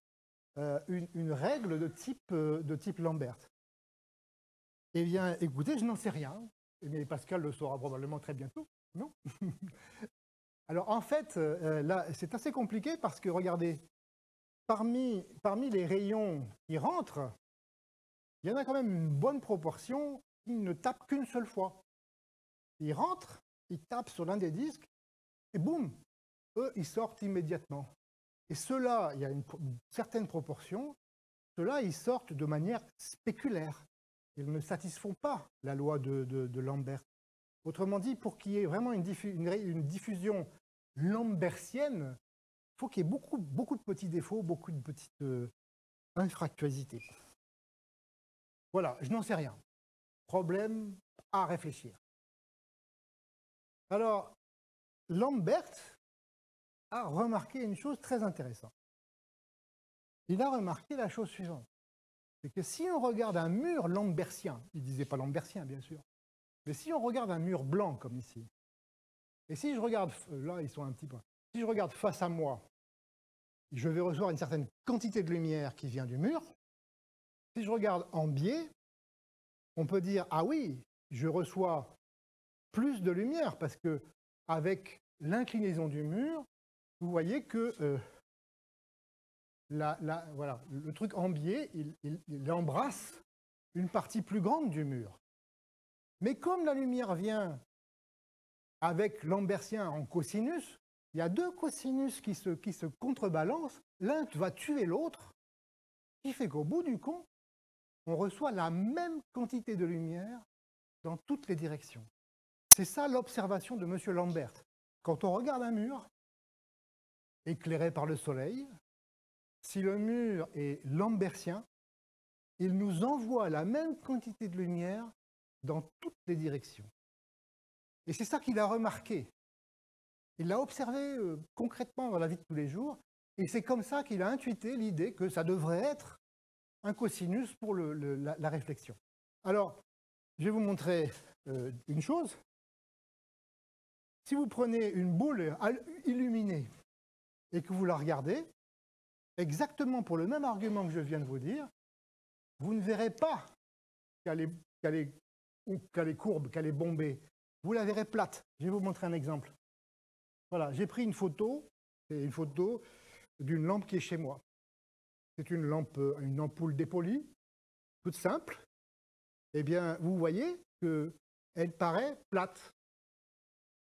euh, une, règle de type, euh, de type Lambert Eh bien, écoutez, je n'en sais rien. Mais Pascal le saura probablement très bientôt. Non Alors, en fait, euh, là, c'est assez compliqué parce que, regardez, parmi, les rayons qui rentrent, il y en a quand même une bonne proportion qui ne tapent qu'une seule fois. Ils rentrent, ils tapent sur l'un des disques, et boum, eux, ils sortent immédiatement. Et ceux-là, il y a une, certaine proportion, ceux-là, ils sortent de manière spéculaire. Ils ne satisfont pas la loi de, Lambert. Autrement dit, pour qu'il y ait vraiment une, diffusion lambertienne, il faut qu'il y ait beaucoup, beaucoup de petits défauts, beaucoup de petites euh, infractuosités. Voilà, je n'en sais rien. Problème à réfléchir. Alors, Lambert a remarqué une chose très intéressante. Il a remarqué la chose suivante. C'est que si on regarde un mur lambertien, il disait pas lambertien bien sûr, mais si on regarde un mur blanc comme ici, et si je regarde, là ils sont un petit peu, si je regarde face à moi, je vais recevoir une certaine quantité de lumière qui vient du mur. Si je regarde en biais, on peut dire ah oui, je reçois plus de lumière parce que avec l'inclinaison du mur, vous voyez que euh, le truc en biais, il embrasse une partie plus grande du mur. Mais comme la lumière vient avec lambertien en cosinus, il y a deux cosinus qui se, qui se contrebalancent, l'un va tuer l'autre, qui fait qu'au bout du compte, on reçoit la même quantité de lumière dans toutes les directions. C'est ça l'observation de M. Lambert. Quand on regarde un mur éclairé par le soleil, si le mur est lambertien, il nous envoie la même quantité de lumière dans toutes les directions. Et c'est ça qu'il a remarqué. Il l'a observé euh, concrètement dans la vie de tous les jours, et c'est comme ça qu'il a intuité l'idée que ça devrait être un cosinus pour la, réflexion. Alors, je vais vous montrer euh, une chose. Si vous prenez une boule illuminée et que vous la regardez, exactement pour le même argument que je viens de vous dire, vous ne verrez pas qu'elle est, courbe, qu'elle est bombée. Vous la verrez plate. Je vais vous montrer un exemple. Voilà, j'ai pris une photo, c'est une photo d'une lampe qui est chez moi. C'est une lampe, une ampoule dépolie, toute simple. Eh bien, vous voyez qu'elle paraît plate.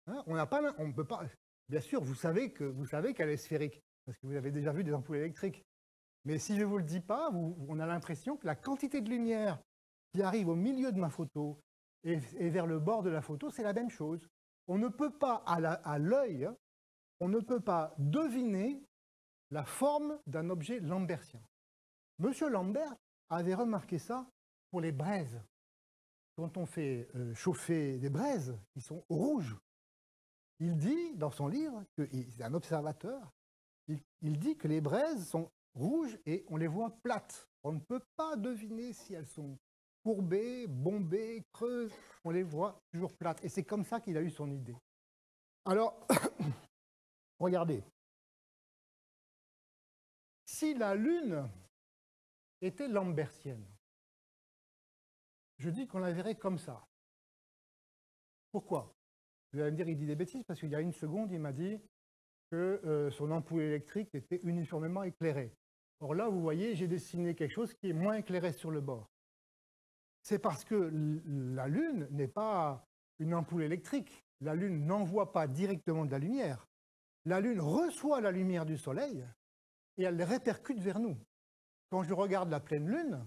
Hein, on n'a pas, on peut pas. Bien sûr, vous savez qu'elle est sphérique parce que vous avez déjà vu des ampoules électriques. Mais si je ne vous le dis pas, on a l'impression que la quantité de lumière qui arrive au milieu de ma photo et, vers le bord de la photo, c'est la même chose. On ne peut pas, à l'œil, on ne peut pas deviner la forme d'un objet lambertien. Monsieur Lambert avait remarqué ça pour les braises. Quand on fait euh, chauffer des braises qui sont rouges, il dit dans son livre, c'est un observateur, il, dit que les braises sont rouges et on les voit plates. On ne peut pas deviner si elles sont courbées, bombées, creuses. On les voit toujours plates. Et c'est comme ça qu'il a eu son idée. Alors, regardez. Si la Lune était lambertienne, je dis qu'on la verrait comme ça. Pourquoi? Vous allez me dire, il dit des bêtises, parce qu'il y a une seconde, il m'a dit que euh, son ampoule électrique était uniformément éclairée. Or là, vous voyez, j'ai dessiné quelque chose qui est moins éclairé sur le bord. C'est parce que la Lune n'est pas une ampoule électrique. La Lune n'envoie pas directement de la lumière. La Lune reçoit la lumière du Soleil et elle les répercute vers nous. Quand je regarde la pleine Lune,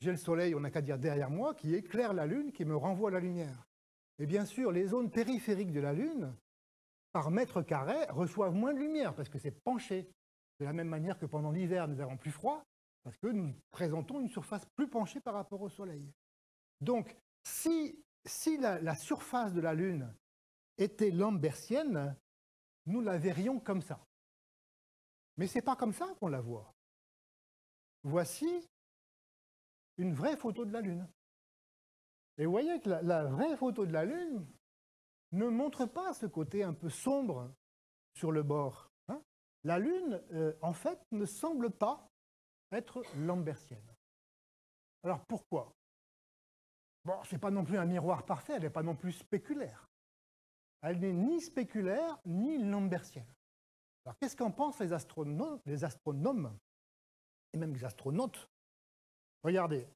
j'ai le Soleil, on n'a qu'à dire derrière moi, qui éclaire la Lune, qui me renvoie la lumière. Et bien sûr, les zones périphériques de la Lune par mètre carré reçoivent moins de lumière parce que c'est penché. De la même manière que pendant l'hiver, nous avons plus froid parce que nous présentons une surface plus penchée par rapport au Soleil. Donc, si, si la, la surface de la Lune était lambertienne, nous la verrions comme ça. Mais ce n'est pas comme ça qu'on la voit. Voici une vraie photo de la Lune. Et vous voyez que la, vraie photo de la Lune, ne montre pas ce côté un peu sombre sur le bord. Hein. la Lune, euh, en fait, ne semble pas être lambertienne. Alors pourquoi? Bon, ce n'est pas non plus un miroir parfait, elle n'est pas non plus spéculaire. Elle n'est ni spéculaire, ni lambertienne. Alors qu'est-ce qu'en pensent les les astronomes et même les astronautes? Regardez,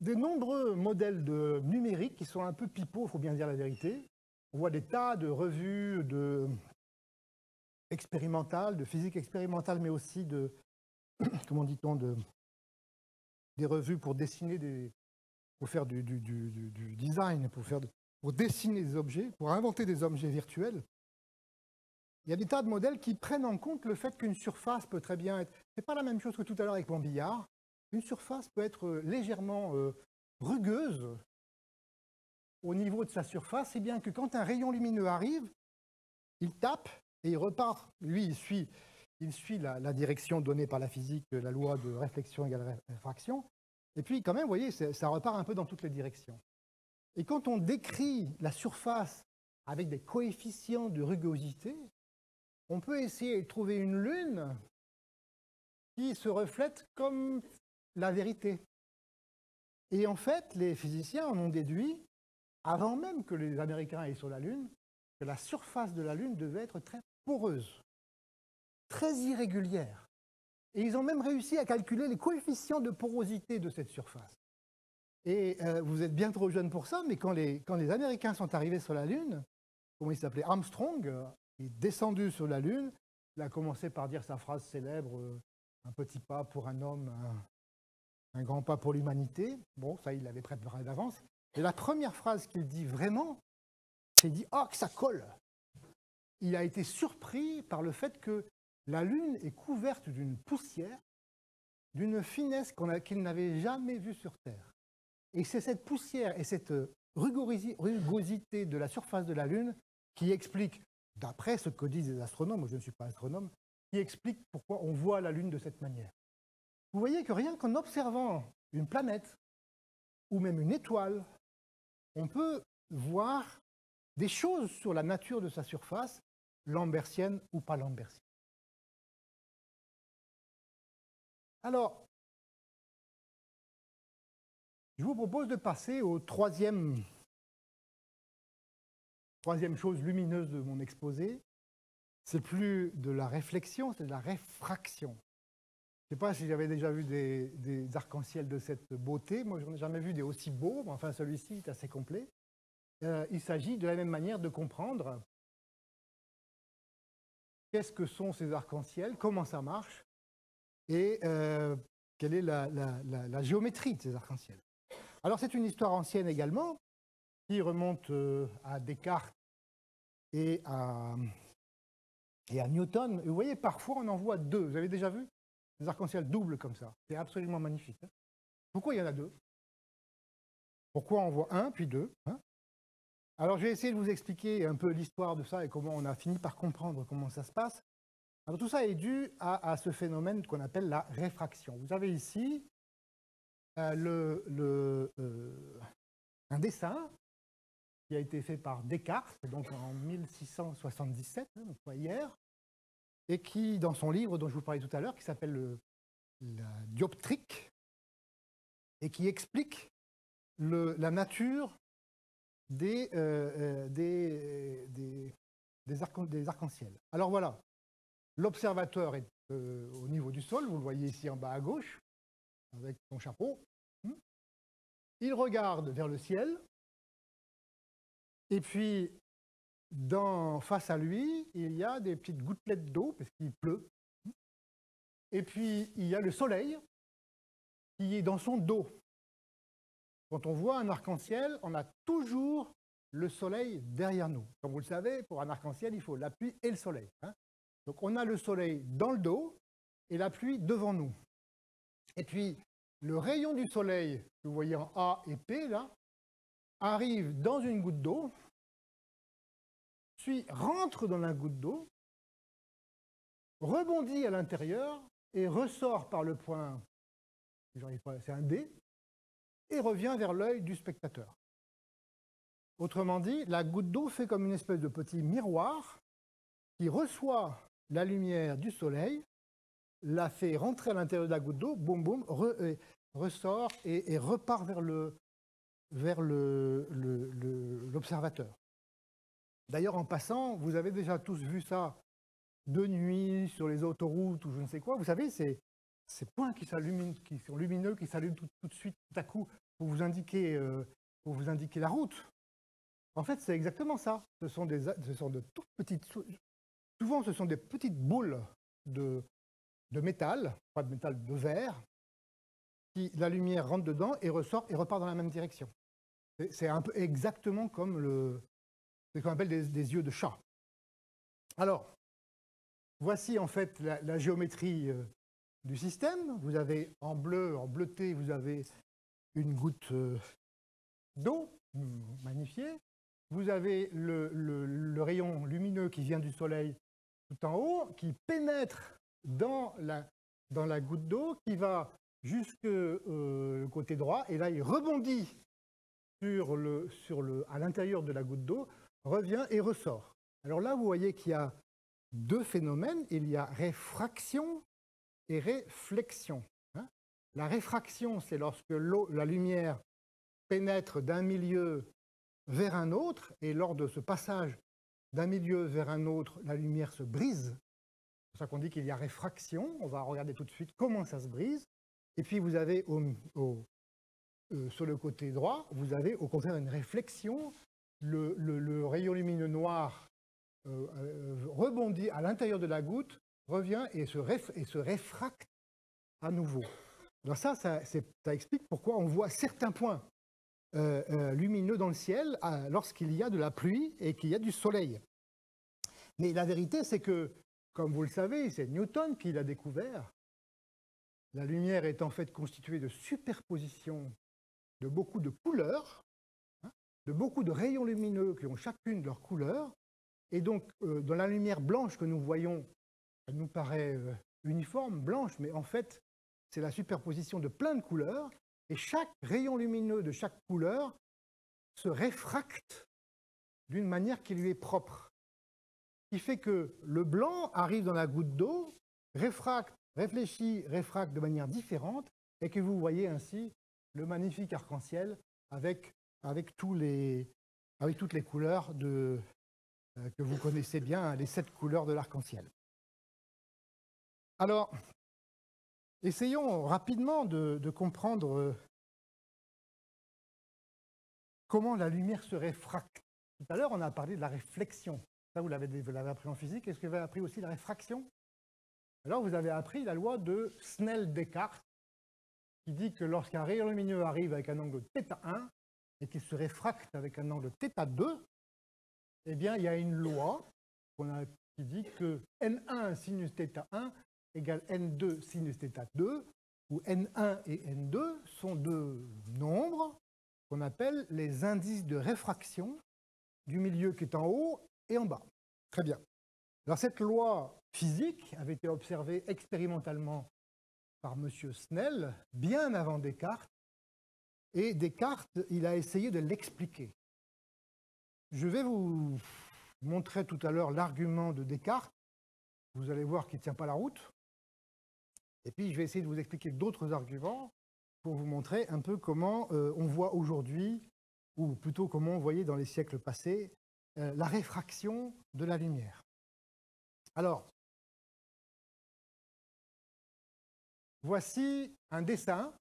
des nombreux modèles de numériques qui sont un peu pipeaux, il faut bien dire la vérité. On voit des tas de revues de expérimentales, de physique expérimentale, mais aussi de, comment dit-on, de, des revues pour dessiner des, pour faire du, design, pour, faire pour dessiner des objets, pour inventer des objets virtuels. Il y a des tas de modèles qui prennent en compte le fait qu'une surface peut très bien être. C'est pas la même chose que tout à l'heure avec mon billard une surface peut être euh, légèrement euh, rugueuse au niveau de sa surface, si bien que quand un rayon lumineux arrive, il tape et il repart. Lui, il suit, il suit la, direction donnée par la physique, la loi de réflexion égale réfraction. Et puis, quand même, vous voyez, ça repart un peu dans toutes les directions. Et quand on décrit la surface avec des coefficients de rugosité, on peut essayer de trouver une lune qui se reflète comme la vérité. Et en fait, les physiciens en ont déduit, avant même que les Américains aillent sur la Lune, que la surface de la Lune devait être très poreuse, très irrégulière. Et ils ont même réussi à calculer les coefficients de porosité de cette surface. Et euh, vous êtes bien trop jeune pour ça, mais quand les, quand les Américains sont arrivés sur la Lune, comment il s'appelait Armstrong, euh, il est descendu sur la Lune, il a commencé par dire sa phrase célèbre, euh, un petit pas pour un homme, grand pas pour l'humanité. Bon, ça, il l'avait préparé d'avance. Et la première phrase qu'il dit vraiment, c'est dit Oh, que ça colle Il a été surpris par le fait que la Lune est couverte d'une poussière, d'une finesse qu'il n'avait jamais vue sur Terre. Et c'est cette poussière et cette rugorisi- rugosité de la surface de la Lune qui explique, d'après ce que disent les astronomes, je ne suis pas astronome, qui explique pourquoi on voit la Lune de cette manière. Vous voyez que rien qu'en observant une planète ou même une étoile, on peut voir des choses sur la nature de sa surface, lambertienne ou pas lambertienne. Alors, je vous propose de passer au troisième, troisième chose lumineuse de mon exposé. C'est plus de la réflexion, c'est de la réfraction. Je ne sais pas si j'avais déjà vu des, des arcs-en-ciel de cette beauté. Moi, je n'en ai jamais vu des aussi beaux, mais enfin, celui-ci est assez complet. Euh, il s'agit de la même manière de comprendre qu'est-ce que sont ces arcs-en-ciel, comment ça marche, et euh, quelle est la, géométrie de ces arcs-en-ciel. Alors, c'est une histoire ancienne également, qui remonte euh, à Descartes et à, et à Newton. Vous voyez, parfois, on en voit deux. Vous avez déjà vu des arcs-en-ciel doubles comme ça. C'est absolument magnifique. hein. Pourquoi il y en a deux? Pourquoi on voit un, puis deux hein? Alors, je vais essayer de vous expliquer un peu l'histoire de ça et comment on a fini par comprendre comment ça se passe. Alors, tout ça est dû à, ce phénomène qu'on appelle la réfraction. Vous avez ici euh, euh, un dessin qui a été fait par Descartes, donc en 1677, hein, donc hier, et qui, dans son livre dont je vous parlais tout à l'heure, qui s'appelle le- la dioptrique, et qui explique la nature des, euh, euh, des arcs-en-ciel. Alors voilà, l'observateur est euh, au niveau du sol, vous le voyez ici en bas à gauche, avec son chapeau. Hmm. Il regarde vers le ciel, et puis face à lui, il y a des petites gouttelettes d'eau, parce qu'il pleut. Et puis, il y a le soleil qui est dans son dos. Quand on voit un arc-en-ciel, on a toujours le soleil derrière nous. Comme vous le savez, pour un arc-en-ciel, il faut la pluie et le soleil. hein. Donc, on a le soleil dans le dos et la pluie devant nous. Et puis, le rayon du soleil, que vous voyez en A et P, là, arrive dans une goutte d'eau, rentre dans la goutte d'eau, rebondit à l'intérieur et ressort par le point, c'est un D, et revient vers l'œil du spectateur. Autrement dit, la goutte d'eau fait comme une espèce de petit miroir qui reçoit la lumière du soleil, la fait rentrer à l'intérieur de la goutte d'eau, boum boum, ressort et, repart vers l'observateur. D'ailleurs, en passant, vous avez déjà tous vu ça de nuit sur les autoroutes ou je ne sais quoi. Vous savez, c'est ces points qui qui sont lumineux, qui s'allument tout, de suite, tout à coup, pour vous indiquer, euh, pour vous indiquer la route. En fait, c'est exactement ça. Ce sont, des, ce sont de toutes petites. Souvent, ce sont des petites boules de, de métal, pas de métal, de verre, qui la lumière rentre dedans et ressort et repart dans la même direction. C'est un peu exactement comme le, ce qu'on appelle des, yeux de chat. Alors, voici en fait la, géométrie euh, du système. Vous avez en bleu, en bleuté, vous avez une goutte euh, d'eau hum, magnifiée. Vous avez le, rayon lumineux qui vient du soleil tout en haut, qui pénètre dans la, goutte d'eau, qui va jusque euh, le côté droit, et là il rebondit à l'intérieur de la goutte d'eau, revient et ressort. Alors là, vous voyez qu'il y a deux phénomènes. Il y a réfraction et réflexion. hein. La réfraction, c'est lorsque la lumière pénètre d'un milieu vers un autre, et lors de ce passage d'un milieu vers un autre, la lumière se brise. C'est pour ça qu'on dit qu'il y a réfraction. On va regarder tout de suite comment ça se brise. Et puis vous avez euh, sur le côté droit, vous avez au contraire une réflexion. Le, rayon lumineux noir euh, euh, rebondit à l'intérieur de la goutte, revient et se, réfracte à nouveau. Alors ça, ça, explique pourquoi on voit certains points euh, lumineux dans le ciel lorsqu'il y a de la pluie et qu'il y a du soleil. Mais la vérité, c'est que, comme vous le savez, c'est Newton qui l'a découvert. La lumière est en fait constituée de superpositions de beaucoup de couleurs, de beaucoup de rayons lumineux qui ont chacune leur couleur. Et donc, euh, dans la lumière blanche que nous voyons, elle nous paraît euh, uniforme, blanche, mais en fait, c'est la superposition de plein de couleurs. Et chaque rayon lumineux de chaque couleur se réfracte d'une manière qui lui est propre. Ce qui fait que le blanc arrive dans la goutte d'eau, réfracte, réfléchit, réfracte de manière différente, et que vous voyez ainsi le magnifique arc-en-ciel avec, avec, tous les, toutes les couleurs de, euh, que vous connaissez bien, hein, les sept couleurs de l'arc-en-ciel. Alors, essayons rapidement de, comprendre euh, comment la lumière se réfracte. Tout à l'heure, on a parlé de la réflexion. Ça, vous l'avez appris en physique. Est-ce que vous avez appris aussi la réfraction? Alors, vous avez appris la loi de Snell-Descartes, qui dit que lorsqu'un rayon lumineux arrive avec un angle θ1 et qu'il se réfracte avec un angle θ2, eh bien, il y a une loi qu'on a- qui dit que n1 sinus θ1 égale n2 sinus θ2, où n1 et n2 sont deux nombres qu'on appelle les indices de réfraction du milieu qui est en haut et en bas. Très bien. Alors cette loi physique avait été observée expérimentalement par M. Snell bien avant Descartes, et Descartes, il a essayé de l'expliquer. Je vais vous montrer tout à l'heure l'argument de Descartes. Vous allez voir qu'il ne tient pas la route. Et puis, je vais essayer de vous expliquer d'autres arguments pour vous montrer un peu comment euh, on voit aujourd'hui, ou plutôt comment on voyait dans les siècles passés, euh, la réfraction de la lumière. Alors, voici un dessin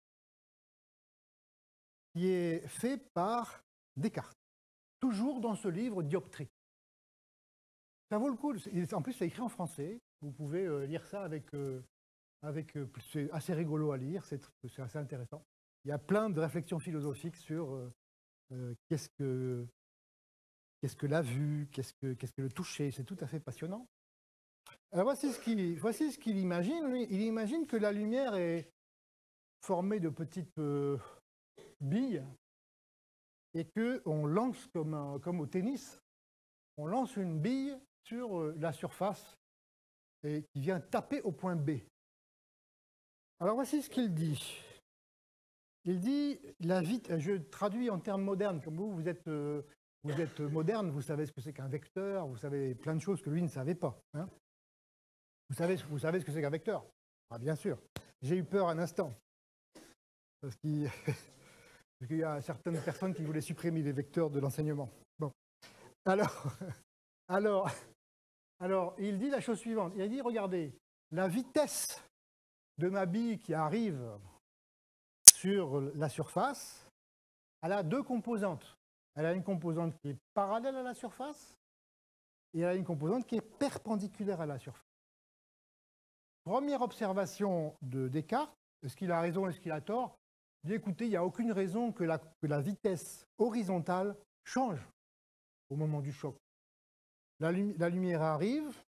qui est fait par Descartes, toujours dans ce livre Dioptrie. Ça vaut le coup, en plus c'est écrit en français, vous pouvez euh, lire ça avec, euh, avec euh, c'est assez rigolo à lire, c'est assez intéressant. Il y a plein de réflexions philosophiques sur qu'est-ce que qu'est-ce que la vue, qu'est-ce que que le toucher, c'est tout à fait passionnant. Alors voici ce qu'il voici ce qu'il imagine. Il imagine que la lumière est formée de petites billes et que on lance comme, un- comme au tennis, on lance une bille sur euh, la surface et qui vient taper au point B. Alors voici ce qu'il dit. Il dit la. Je traduis en termes modernes, comme vous, vous êtes, euh, vous êtes moderne, vous savez ce que c'est qu'un vecteur, vous savez plein de choses que lui ne savait pas. hein. Vous, savez, vous savez ce que c'est qu'un vecteur? Ah, Bien sûr. J'ai eu peur un instant. Parce qu'il parce qu'il y a certaines personnes qui voulaient supprimer les vecteurs de l'enseignement. Bon. Alors, alors, alors, il dit la chose suivante. Il a dit, regardez, la vitesse de ma bille qui arrive sur la surface, elle a deux composantes. Elle a une composante qui est parallèle à la surface et elle a une composante qui est perpendiculaire à la surface. Première observation de Descartes, est-ce qu'il a raison, est-ce qu'il a tort? Dit, écoutez, il n'y a aucune raison que la, vitesse horizontale change au moment du choc. La, la lumière arrive,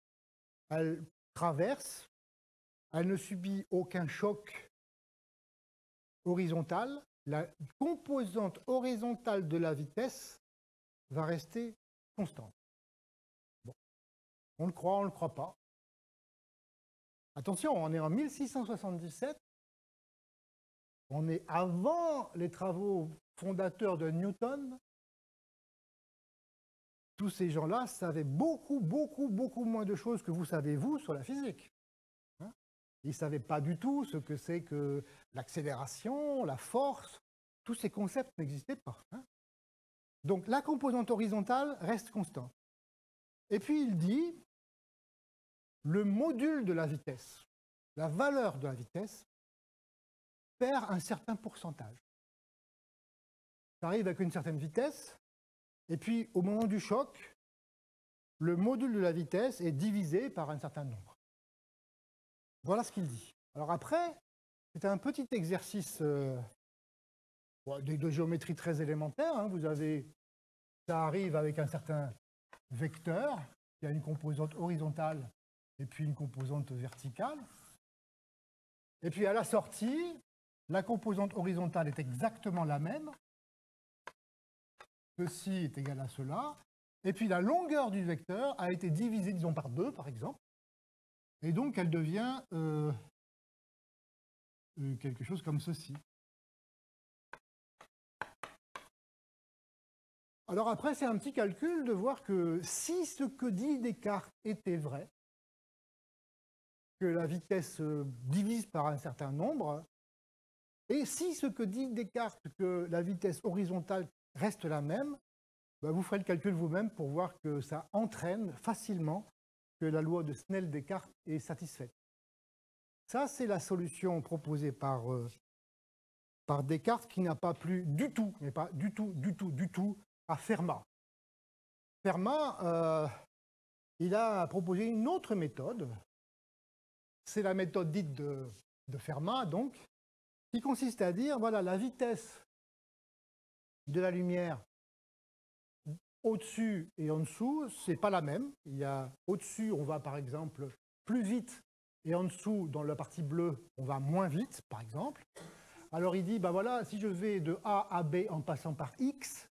elle traverse, elle ne subit aucun choc horizontal. La composante horizontale de la vitesse va rester constante. Bon. On le croit, on ne le croit pas. Attention, on est en 1677. On est avant les travaux fondateurs de Newton. Tous ces gens-là savaient beaucoup, beaucoup, beaucoup moins de choses que vous savez, vous, sur la physique. Hein? Ils ne savaient pas du tout ce que c'est que l'accélération, la force. Tous ces concepts n'existaient pas. hein. Donc la composante horizontale reste constante. Et puis il dit, le module de la vitesse, la valeur de la vitesse, perd un certain pourcentage. Ça arrive avec une certaine vitesse, et puis au moment du choc, le module de la vitesse est divisé par un certain nombre. Voilà ce qu'il dit. Alors après, c'est un petit exercice euh, de, géométrie très élémentaire. hein. Vous avez, ça arrive avec un certain vecteur qui a une composante horizontale et puis une composante verticale. Et puis à la sortie, la composante horizontale est exactement la même. Ceci est égal à cela. Et puis la longueur du vecteur a été divisée, disons, par 2, par exemple. Et donc elle devient euh, euh, quelque chose comme ceci. Alors après, c'est un petit calcul de voir que si ce que dit Descartes était vrai, que la vitesse euh, divise par un certain nombre, et si ce que dit Descartes, que la vitesse horizontale reste la même, ben, vous ferez le calcul vous-même pour voir que ça entraîne facilement que la loi de Snell-Descartes est satisfaite. Ça, c'est la solution proposée par, euh, par Descartes qui n'a pas plu du tout, mais pas du tout, du tout, du tout, à Fermat. Fermat, euh, il a proposé une autre méthode. C'est la méthode dite de, de Fermat, donc, qui consiste à dire, voilà, la vitesse de la lumière au-dessus et en dessous, c'est pas la même. Il y a au-dessus, on va par exemple plus vite, et en dessous, dans la partie bleue, on va moins vite, par exemple. Alors il dit, ben voilà, si je vais de A à B en passant par X,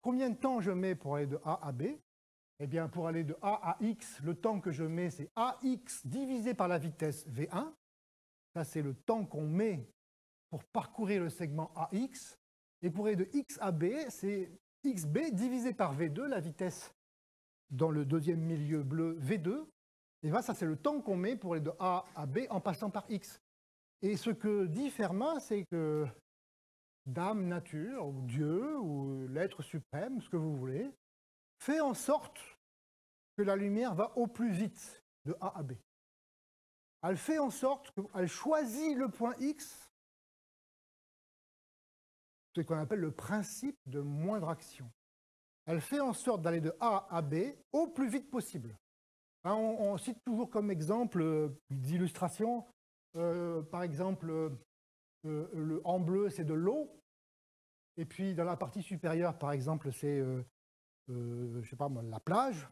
combien de temps je mets pour aller de A à B? Eh bien, pour aller de A à X, le temps que je mets, c'est AX divisé par la vitesse V1. Ça, c'est le temps qu'on met pour parcourir le segment AX. Et pour aller de X à B, c'est XB divisé par V2, la vitesse dans le deuxième milieu bleu V2. Et voilà, ça c'est le temps qu'on met pour aller de A à B en passant par X. Et ce que dit Fermat, c'est que Dame Nature, ou Dieu, ou l'être suprême, ce que vous voulez, fait en sorte que la lumière va au plus vite de A à B. Elle fait en sorte qu'elle choisit le point X ce qu'on appelle le principe de moindre action. Elle fait en sorte d'aller de A à B au plus vite possible. Hein, on, cite toujours comme exemple euh, d'illustration, euh, par exemple, euh, le, en bleu, c'est de l'eau, et puis dans la partie supérieure, par exemple, c'est, euh, euh, je sais la plage,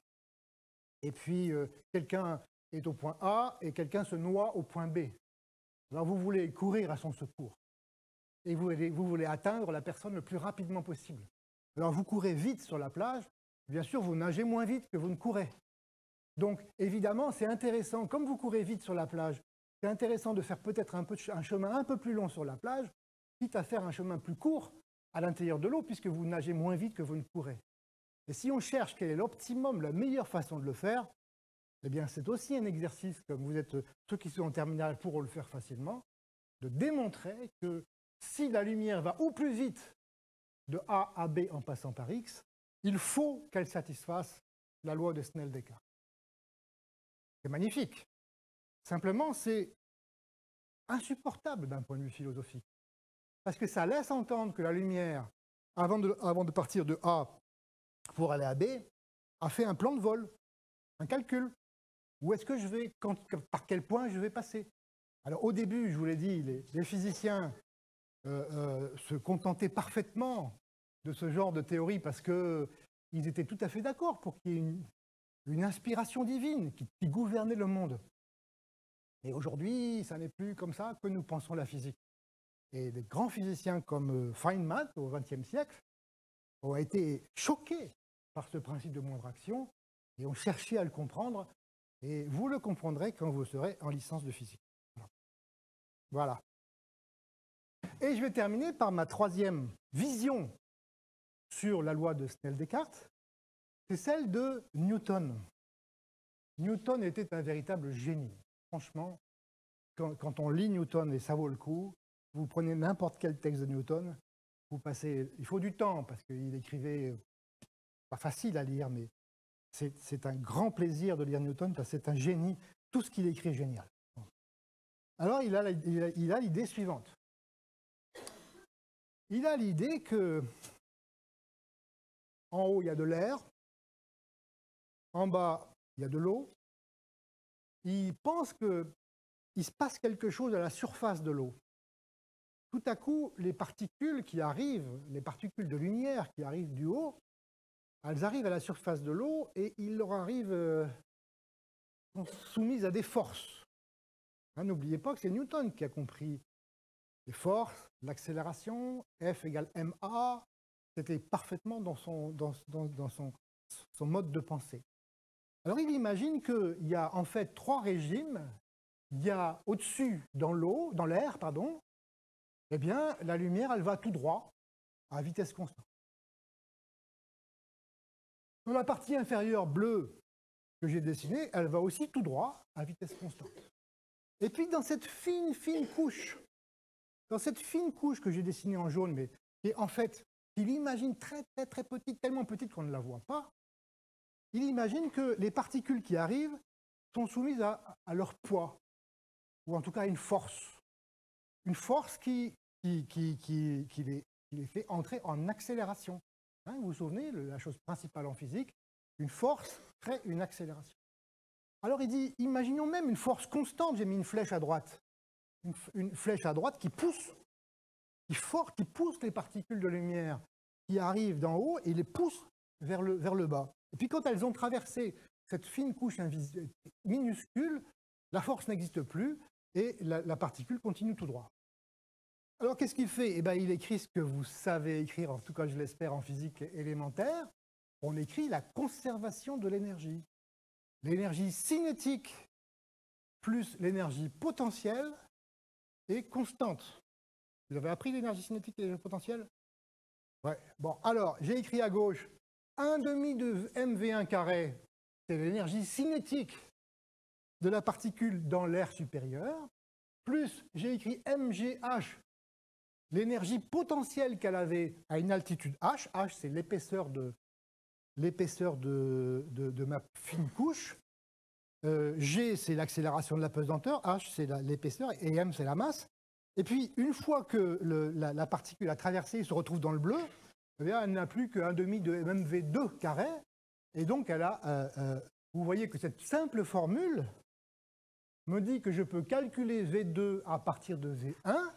et puis euh, quelqu'un est au point A et quelqu'un se noie au point B. Alors vous voulez courir à son secours et vous voulez, atteindre la personne le plus rapidement possible. Alors vous courez vite sur la plage, bien sûr vous nagez moins vite que vous ne courez. Donc évidemment c'est intéressant, comme vous courez vite sur la plage, c'est intéressant de faire peut-être un, un chemin un peu plus long sur la plage, quitte à faire un chemin plus court à l'intérieur de l'eau, puisque vous nagez moins vite que vous ne courez. Et si on cherche quel est l'optimum, la meilleure façon de le faire, eh bien c'est aussi un exercice, comme vous êtes ceux qui sont en terminale pourront le faire facilement, de démontrer que si la lumière va au plus vite de A à B en passant par X, il faut qu'elle satisfasse la loi de Snell-Descartes. C'est magnifique. Simplement, c'est insupportable d'un point de vue philosophique. Parce que ça laisse entendre que la lumière, avant de, partir de A pour aller à B, a fait un plan de vol, un calcul. Où est-ce que je vais, par quel point je vais passer? Alors au début, je vous l'ai dit, les physiciens euh, euh, se contentaient parfaitement de ce genre de théorie parce qu'ils étaient tout à fait d'accord pour qu'il y ait une, inspiration divine qui, qui gouvernait le monde. Et aujourd'hui, ça n'est plus comme ça que nous pensons la physique. Et des grands physiciens comme euh, Feynman au XXe siècle ont été choqués par ce principe de moindre action et ont cherché à le comprendre. Et vous le comprendrez quand vous serez en licence de physique. Voilà. Et je vais terminer par ma troisième vision sur la loi de Snell-Descartes, c'est celle de Newton. Newton était un véritable génie. Franchement, quand, on lit Newton, et ça vaut le coup, vous prenez n'importe quel texte de Newton, vous passez, il faut du temps parce qu'il écrivait, pas facile à lire, mais c'est un grand plaisir de lire Newton parce que c'est un génie. Tout ce qu'il écrit est génial. Alors il a l'idée suivante. Il a l'idée que en haut il y a de l'air, en bas il y a de l'eau. Il pense qu'il se passe quelque chose à la surface de l'eau. tout à coup, les particules qui arrivent, les particules de lumière qui arrivent du haut, elles arrivent à la surface de l'eau et il leur arrive euh, soumises à des forces. Hein, N'oubliez pas que c'est Newton qui a compris les forces, l'accélération, F égale ma, c'était parfaitement dans, son, mode de pensée. Alors il imagine qu'il y a en fait trois régimes. Il y a au-dessus, dans l'eau, dans l'air, pardon, eh bien, la lumière, elle va tout droit, à vitesse constante. Dans la partie inférieure bleue que j'ai dessinée, elle va aussi tout droit, à vitesse constante. Et puis, dans cette fine, fine couche, dans cette fine couche que j'ai dessinée en jaune, mais qui est en fait, il imagine très, très, très petite, tellement petite qu'on ne la voit pas, il imagine que les particules qui arrivent sont soumises à, leur poids, ou en tout cas à une force. Une force qui, les, fait entrer en accélération. Hein, vous vous souvenez, la chose principale en physique, une force crée une accélération. Alors il dit, imaginons même une force constante, j'ai mis une flèche à droite, une, flèche à droite qui pousse, qui, for- qui pousse les particules de lumière qui arrivent d'en haut et les pousse vers le, vers le bas. Et puis quand elles ont traversé cette fine couche minuscule, la force n'existe plus et la, la particule continue tout droit. Alors qu'est-ce qu'il fait? Eh bien, il écrit ce que vous savez écrire, en tout cas je l'espère en physique élémentaire. On écrit la conservation de l'énergie. L'énergie cinétique plus l'énergie potentielle est constante. Vous avez appris l'énergie cinétique et l'énergie potentielle Ouais. Bon, alors, j'ai écrit à gauche 1 demi de mv1 carré, c'est l'énergie cinétique de la particule dans l'air supérieur, plus j'ai écrit mgh, l'énergie potentielle qu'elle avait à une altitude h, h c'est l'épaisseur de, l'épaisseur de, de- de ma fine couche, Euh, g c'est l'accélération de la pesanteur, h c'est l'épaisseur et m c'est la masse. Et puis, une fois que la, particule a traversé se retrouve dans le bleu, eh elle n'a plus qu'un demi de mv2 carré, et donc elle euh, euh, vous voyez que cette simple formule me dit que je peux calculer V2 à partir de V1,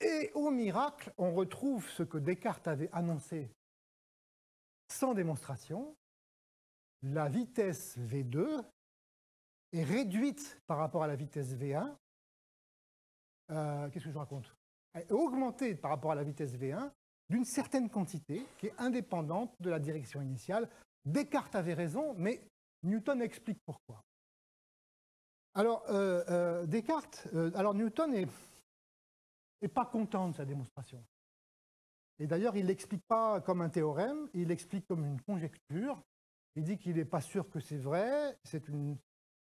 et au miracle, on retrouve ce que Descartes avait annoncé sans démonstration, la vitesse V2 est réduite par rapport à la vitesse V1. Euh, Qu'est-ce que je raconte? Elle est augmentée par rapport à la vitesse V1 d'une certaine quantité qui est indépendante de la direction initiale. Descartes avait raison, mais Newton explique pourquoi. Alors, euh, euh, Descartes, alors Newton est, est pas content de sa démonstration. Et d'ailleurs, il ne l'explique pas comme un théorème, il l'explique comme une conjecture. Il dit qu'il n'est pas sûr que c'est vrai, c'est une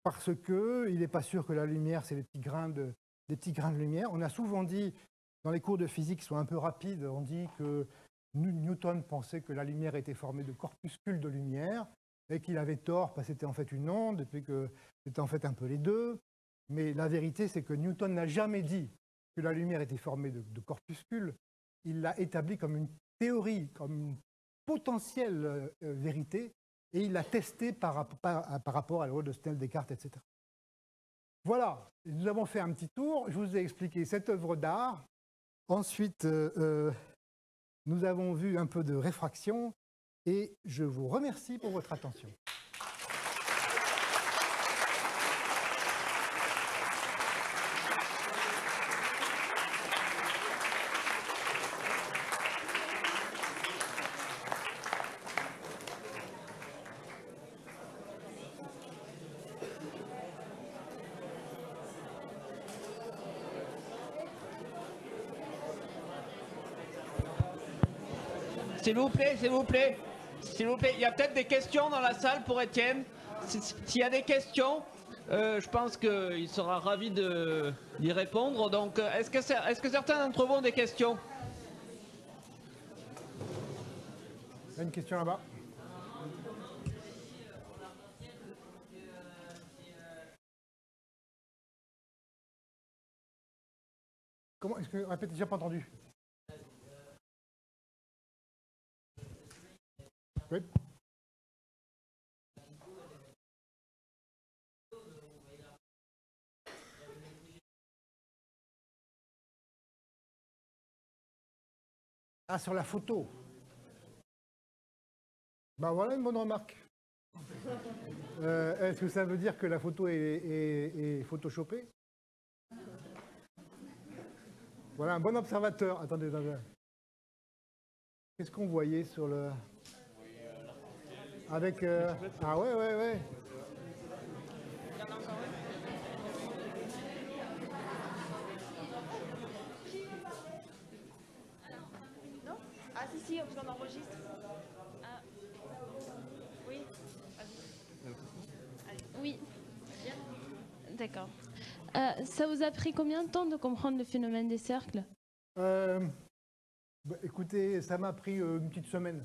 parce que il n'est pas sûr que la lumière, c'est des petits grains de lumière. On a souvent dit dans les cours de physique qui sont un peu rapides, on dit que New- Newton pensait que la lumière était formée de corpuscules de lumière et qu'il avait tort parce que c'était en fait une onde et puis que c'était en fait un peu les deux. Mais la vérité, c'est que Newton n'a jamais dit que la lumière était formée de, corpuscules. Il l'a établi comme une théorie, comme une potentielle euh, vérité, et il l'a testé par, rap- par- par rapport à la loi de Snell, Descartes, etc. Voilà, nous avons fait un petit tour. Je vous ai expliqué cette œuvre d'art. Ensuite, euh, euh, nous avons vu un peu de réfraction et je vous remercie pour votre attention. S'il vous plaît, s'il vous plaît, s'il vous plaît, il y a peut-être des questions dans la salle pour Étienne. Si- S'il y a des questions, euh, je pense qu'il sera ravi d'y répondre. Donc, euh, est-ce que, certains d'entre vous ont des questions? Il y a une question là-bas. Comment Est-ce que j'ai pas entendu. Oui. Ah, sur la photo. Ben voilà une bonne remarque. Euh, Est-ce que ça veut dire que la photo est, est, est photoshopée? Voilà un bon observateur. Attendez, attendez. Qu'est-ce qu'on voyait sur le... Avec... euh, Ah ouais, ouais, ouais. Non? Ah si si, on enregistre. Ah. Oui. Oui. D'accord. Euh, ça vous a pris combien de temps de comprendre le phénomène des cercles? Euh, bah, écoutez, ça m'a pris euh, une petite semaine.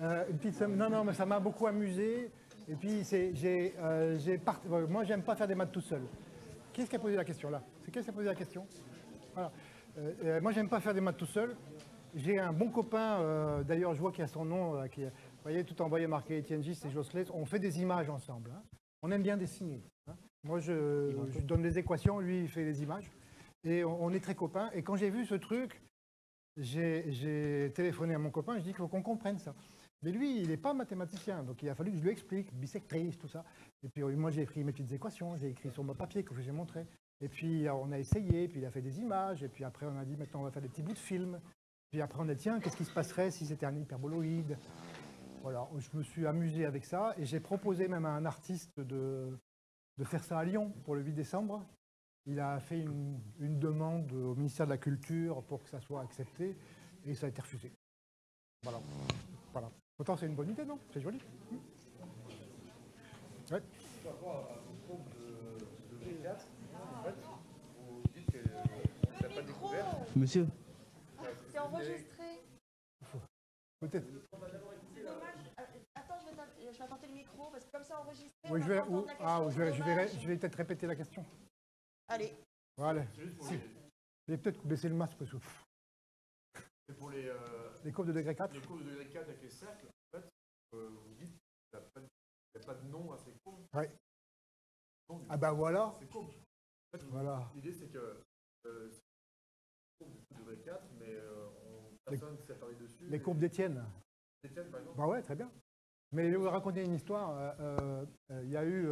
Euh, une petite. Non, non, mais ça m'a beaucoup amusé. Et puis, c'est, j'ai, euh, part- euh, moi, j'aime pas faire des maths tout seul. Qui est-ce qui a posé la question là? C'est qui qui a posé la question? Voilà. Euh, moi, j'aime pas faire des maths tout seul. J'ai un bon copain, d'ailleurs, je vois qu'il y a son nom, qui, vous voyez, tout en marqué Etienne Gis et Josselet. On fait des images ensemble. hein. On aime bien dessiner. hein. Moi, je, je donne des équations, lui, il fait les images. Et on, on est très copains. Et quand j'ai vu ce truc, j'ai j'ai téléphoné à mon copain, je dis qu'il faut qu'on comprenne ça. Mais lui, il n'est pas mathématicien, donc il a fallu que je lui explique, bisectrice, tout ça. Et puis moi, j'ai écrit mes petites équations, j'ai écrit sur mon papier que je vous ai montré. Et puis on a essayé, puis il a fait des images, et puis après on a dit maintenant on va faire des petits bouts de film. Puis après on a dit tiens, qu'est-ce qui se passerait si c'était un hyperboloïde? Voilà, je me suis amusé avec ça, et j'ai proposé même à un artiste de, de faire ça à Lyon pour le 8 décembre. Il a fait une, une demande au ministère de la Culture pour que ça soit accepté et ça a été refusé. Voilà. voilà. Pourtant, c'est une bonne idée, non? C'est joli. Hmm. Ouais. Monsieur, C'est enregistré. Peut-être. C'est dommage. Attends, je vais, t'in- je vais tenter le micro parce que comme ça enregistré. Oui, je vais, ou- ah, je vais, je vais, dommage. je vais peut-être répéter la question. Allez. Voilà. Si. Je vais peut-être baisser le masque parce que pff, Et pour les, euh, les courbes de degré 4. les courbes de degré 4 avec les cercles, en fait, euh, vous dites qu'il n'y a, pas de- il y a pas de nom à ces courbes. Non, du Ah bah voilà. ces courbes. En fait, Voilà. L'idée, c'est que euh, c'est une courbe de degré 4, mais euh, on, personne ne s'est parlé dessus. Les courbes d'Étienne. Étienne, par exemple. Bah ouais, très bien. Mais je vais vous raconter une histoire. Euh, Il y a eu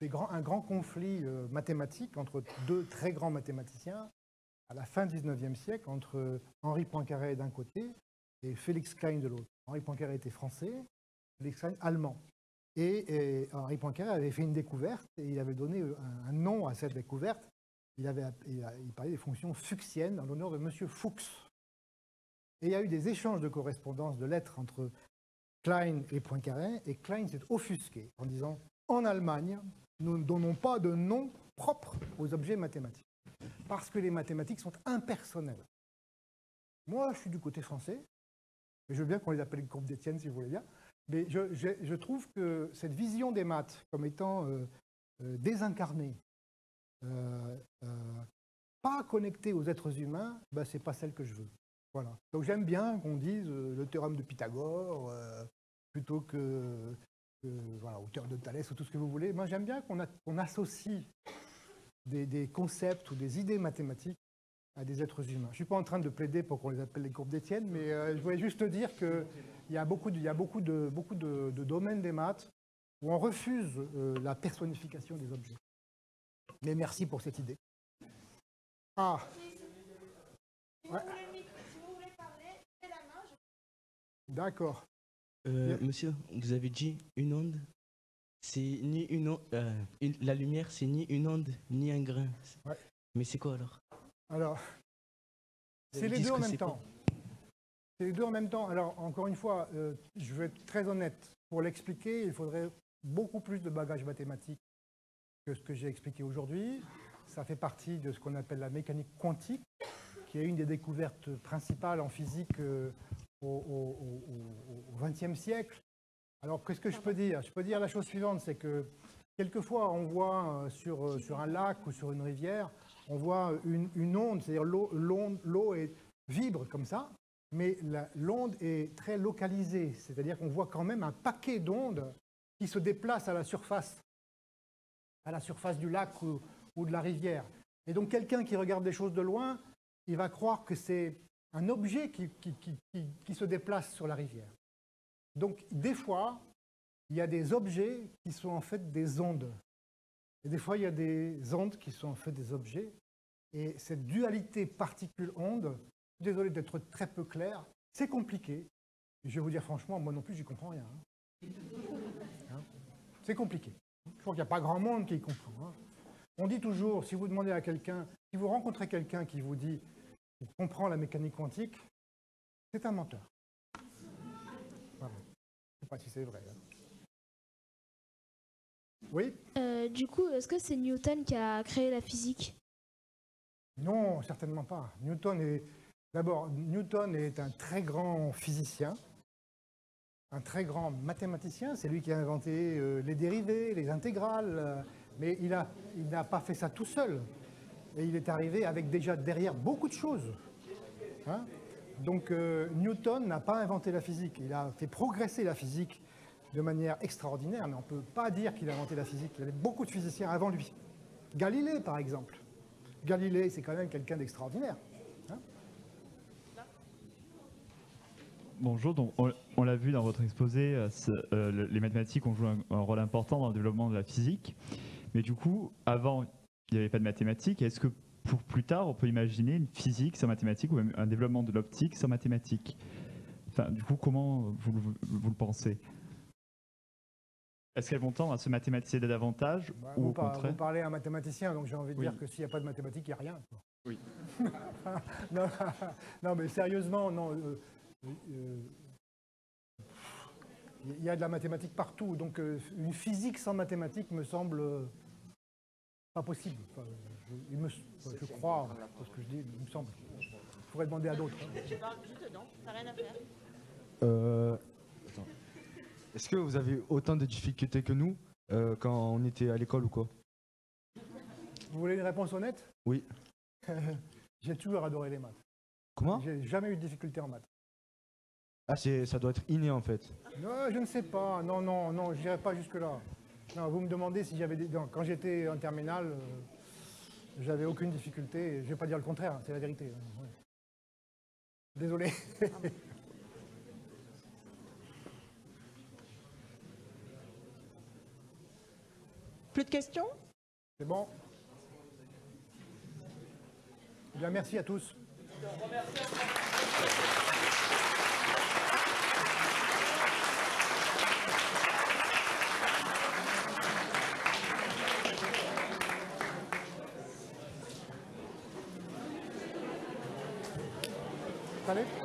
des grands- un grand conflit mathématique entre deux très grands mathématiciens à la fin du 19e siècle, entre Henri Poincaré d'un côté et Félix Klein de l'autre. Henri Poincaré était français, Félix Klein allemand. Et, Henri Poincaré avait fait une découverte et il avait donné un, nom à cette découverte. Il, il, parlait des fonctions fuchsiennes en l'honneur de M. Fuchs. Et il y a eu des échanges de correspondance, de lettres entre Klein et Poincaré, et Klein s'est offusqué en disant En Allemagne, nous ne donnons pas de nom propre aux objets mathématiques, parce que les mathématiques sont impersonnelles. Moi, je suis du côté français, et je veux bien qu'on les appelle les courbes d'Étienne si vous voulez bien, mais je, trouve que cette vision des maths comme étant euh, euh, désincarnée, euh, pas connectée aux êtres humains, ben, c'est pas celle que je veux. Voilà. Donc j'aime bien qu'on dise le théorème de Pythagore plutôt que, que, voilà, de Thalès ou tout ce que vous voulez. Moi j'aime bien qu'on associe des, des concepts ou des idées mathématiques à des êtres humains. Je ne suis pas en train de plaider pour qu'on les appelle les courbes d'Étienne, mais euh, je voulais juste dire qu'il y a beaucoup, de, il y a beaucoup, de, beaucoup de, de domaines des maths où on refuse euh, la personnification des objets. Mais merci pour cette idée. Ah, Ouais. d'accord. euh, monsieur, vous avez dit une onde C'est ni une onde. la lumière, c'est ni une onde, ni un grain. Ouais. Mais c'est quoi alors? Alors, c'est les deux en même temps. C'est les deux en même temps. Alors, encore une fois, euh, je vais être très honnête. Pour l'expliquer, il faudrait beaucoup plus de bagages mathématiques que ce que j'ai expliqué aujourd'hui. Ça fait partie de ce qu'on appelle la mécanique quantique, qui est une des découvertes principales en physique euh, au XXe siècle. Alors, qu'est-ce que je peux dire? Je peux dire la chose suivante, c'est que quelquefois, on voit euh, sur, euh, sur un lac ou sur une rivière, on voit une, onde, c'est-à-dire l'eau, vibre comme ça, mais l'onde est très localisée, c'est-à-dire qu'on voit quand même un paquet d'ondes qui se déplacent à la surface, à la surface du lac ou, de la rivière. Et donc quelqu'un qui regarde des choses de loin, il va croire que c'est un objet qui se déplace sur la rivière. Donc, des fois, il y a des objets qui sont en fait des ondes. Et des fois, il y a des ondes qui sont en fait des objets. Et cette dualité particule-onde, désolé d'être très peu clair, c'est compliqué. Je vais vous dire franchement, moi non plus, j'y comprends rien. hein. Hein? C'est compliqué. Je crois qu'il n'y a pas grand monde qui y comprend. hein. On dit toujours, si vous demandez à quelqu'un, si vous rencontrez quelqu'un qui vous dit qu'il comprend la mécanique quantique, c'est un menteur. Voilà. Je ne sais pas si c'est vrai. hein. Oui Euh, du coup, est-ce que c'est Newton qui a créé la physique? Non, certainement pas. Newton est d'abord Newton est un très grand physicien, un très grand mathématicien. C'est lui qui a inventé euh, les dérivés, les intégrales. euh, mais il a il n'a pas fait ça tout seul. Et il est arrivé avec déjà derrière beaucoup de choses. Hein Donc euh, Newton n'a pas inventé la physique. Il a fait progresser la physique de manière extraordinaire, mais on ne peut pas dire qu'il a inventé la physique. Il y avait beaucoup de physiciens avant lui. Galilée, par exemple. Galilée, c'est quand même quelqu'un d'extraordinaire. hein. Bonjour, on, l'a vu dans votre exposé, euh, euh, le- les mathématiques ont joué un, un rôle important dans le développement de la physique. Mais du coup, avant, il n'y avait pas de mathématiques. Est-ce que pour plus tard, on peut imaginer une physique sans mathématiques ou même un développement de l'optique sans mathématiques Enfin, du coup, comment vous, le- vous le pensez? Est-ce qu'elles vont tendre à se mathématiser davantage Bah, ou vous, au par- contraire? vous parlez à un mathématicien, donc j'ai envie de Oui. dire que s'il n'y a pas de mathématiques, il n'y a rien. Oui. non, non, mais sérieusement, non. euh, euh, Il y a de la mathématique partout, donc euh, une physique sans mathématiques me semble pas possible. Enfin, je, il me- je crois, c'est ce que je dis, il me semble. Il faudrait demander à d'autres. Tu parles juste dedans, t'as rien à faire. Euh, attends. Est-ce que vous avez autant de difficultés que nous euh, quand on était à l'école ou quoi? Vous voulez une réponse honnête? Oui. J'ai toujours adoré les maths. Comment? J'ai jamais eu de difficulté en maths. Ah, c'est, ça doit être inné en fait. Non, je ne sais pas. Non, non, non, je n'irai pas jusque-là. Non, vous me demandez si j'avais des... non, quand j'étais en terminale, euh, j'avais aucune difficulté. Je ne vais pas dire le contraire, c'est la vérité. Ouais. Désolé. Plus de questions? C'est bon Bien, merci à tous. Allez, allez.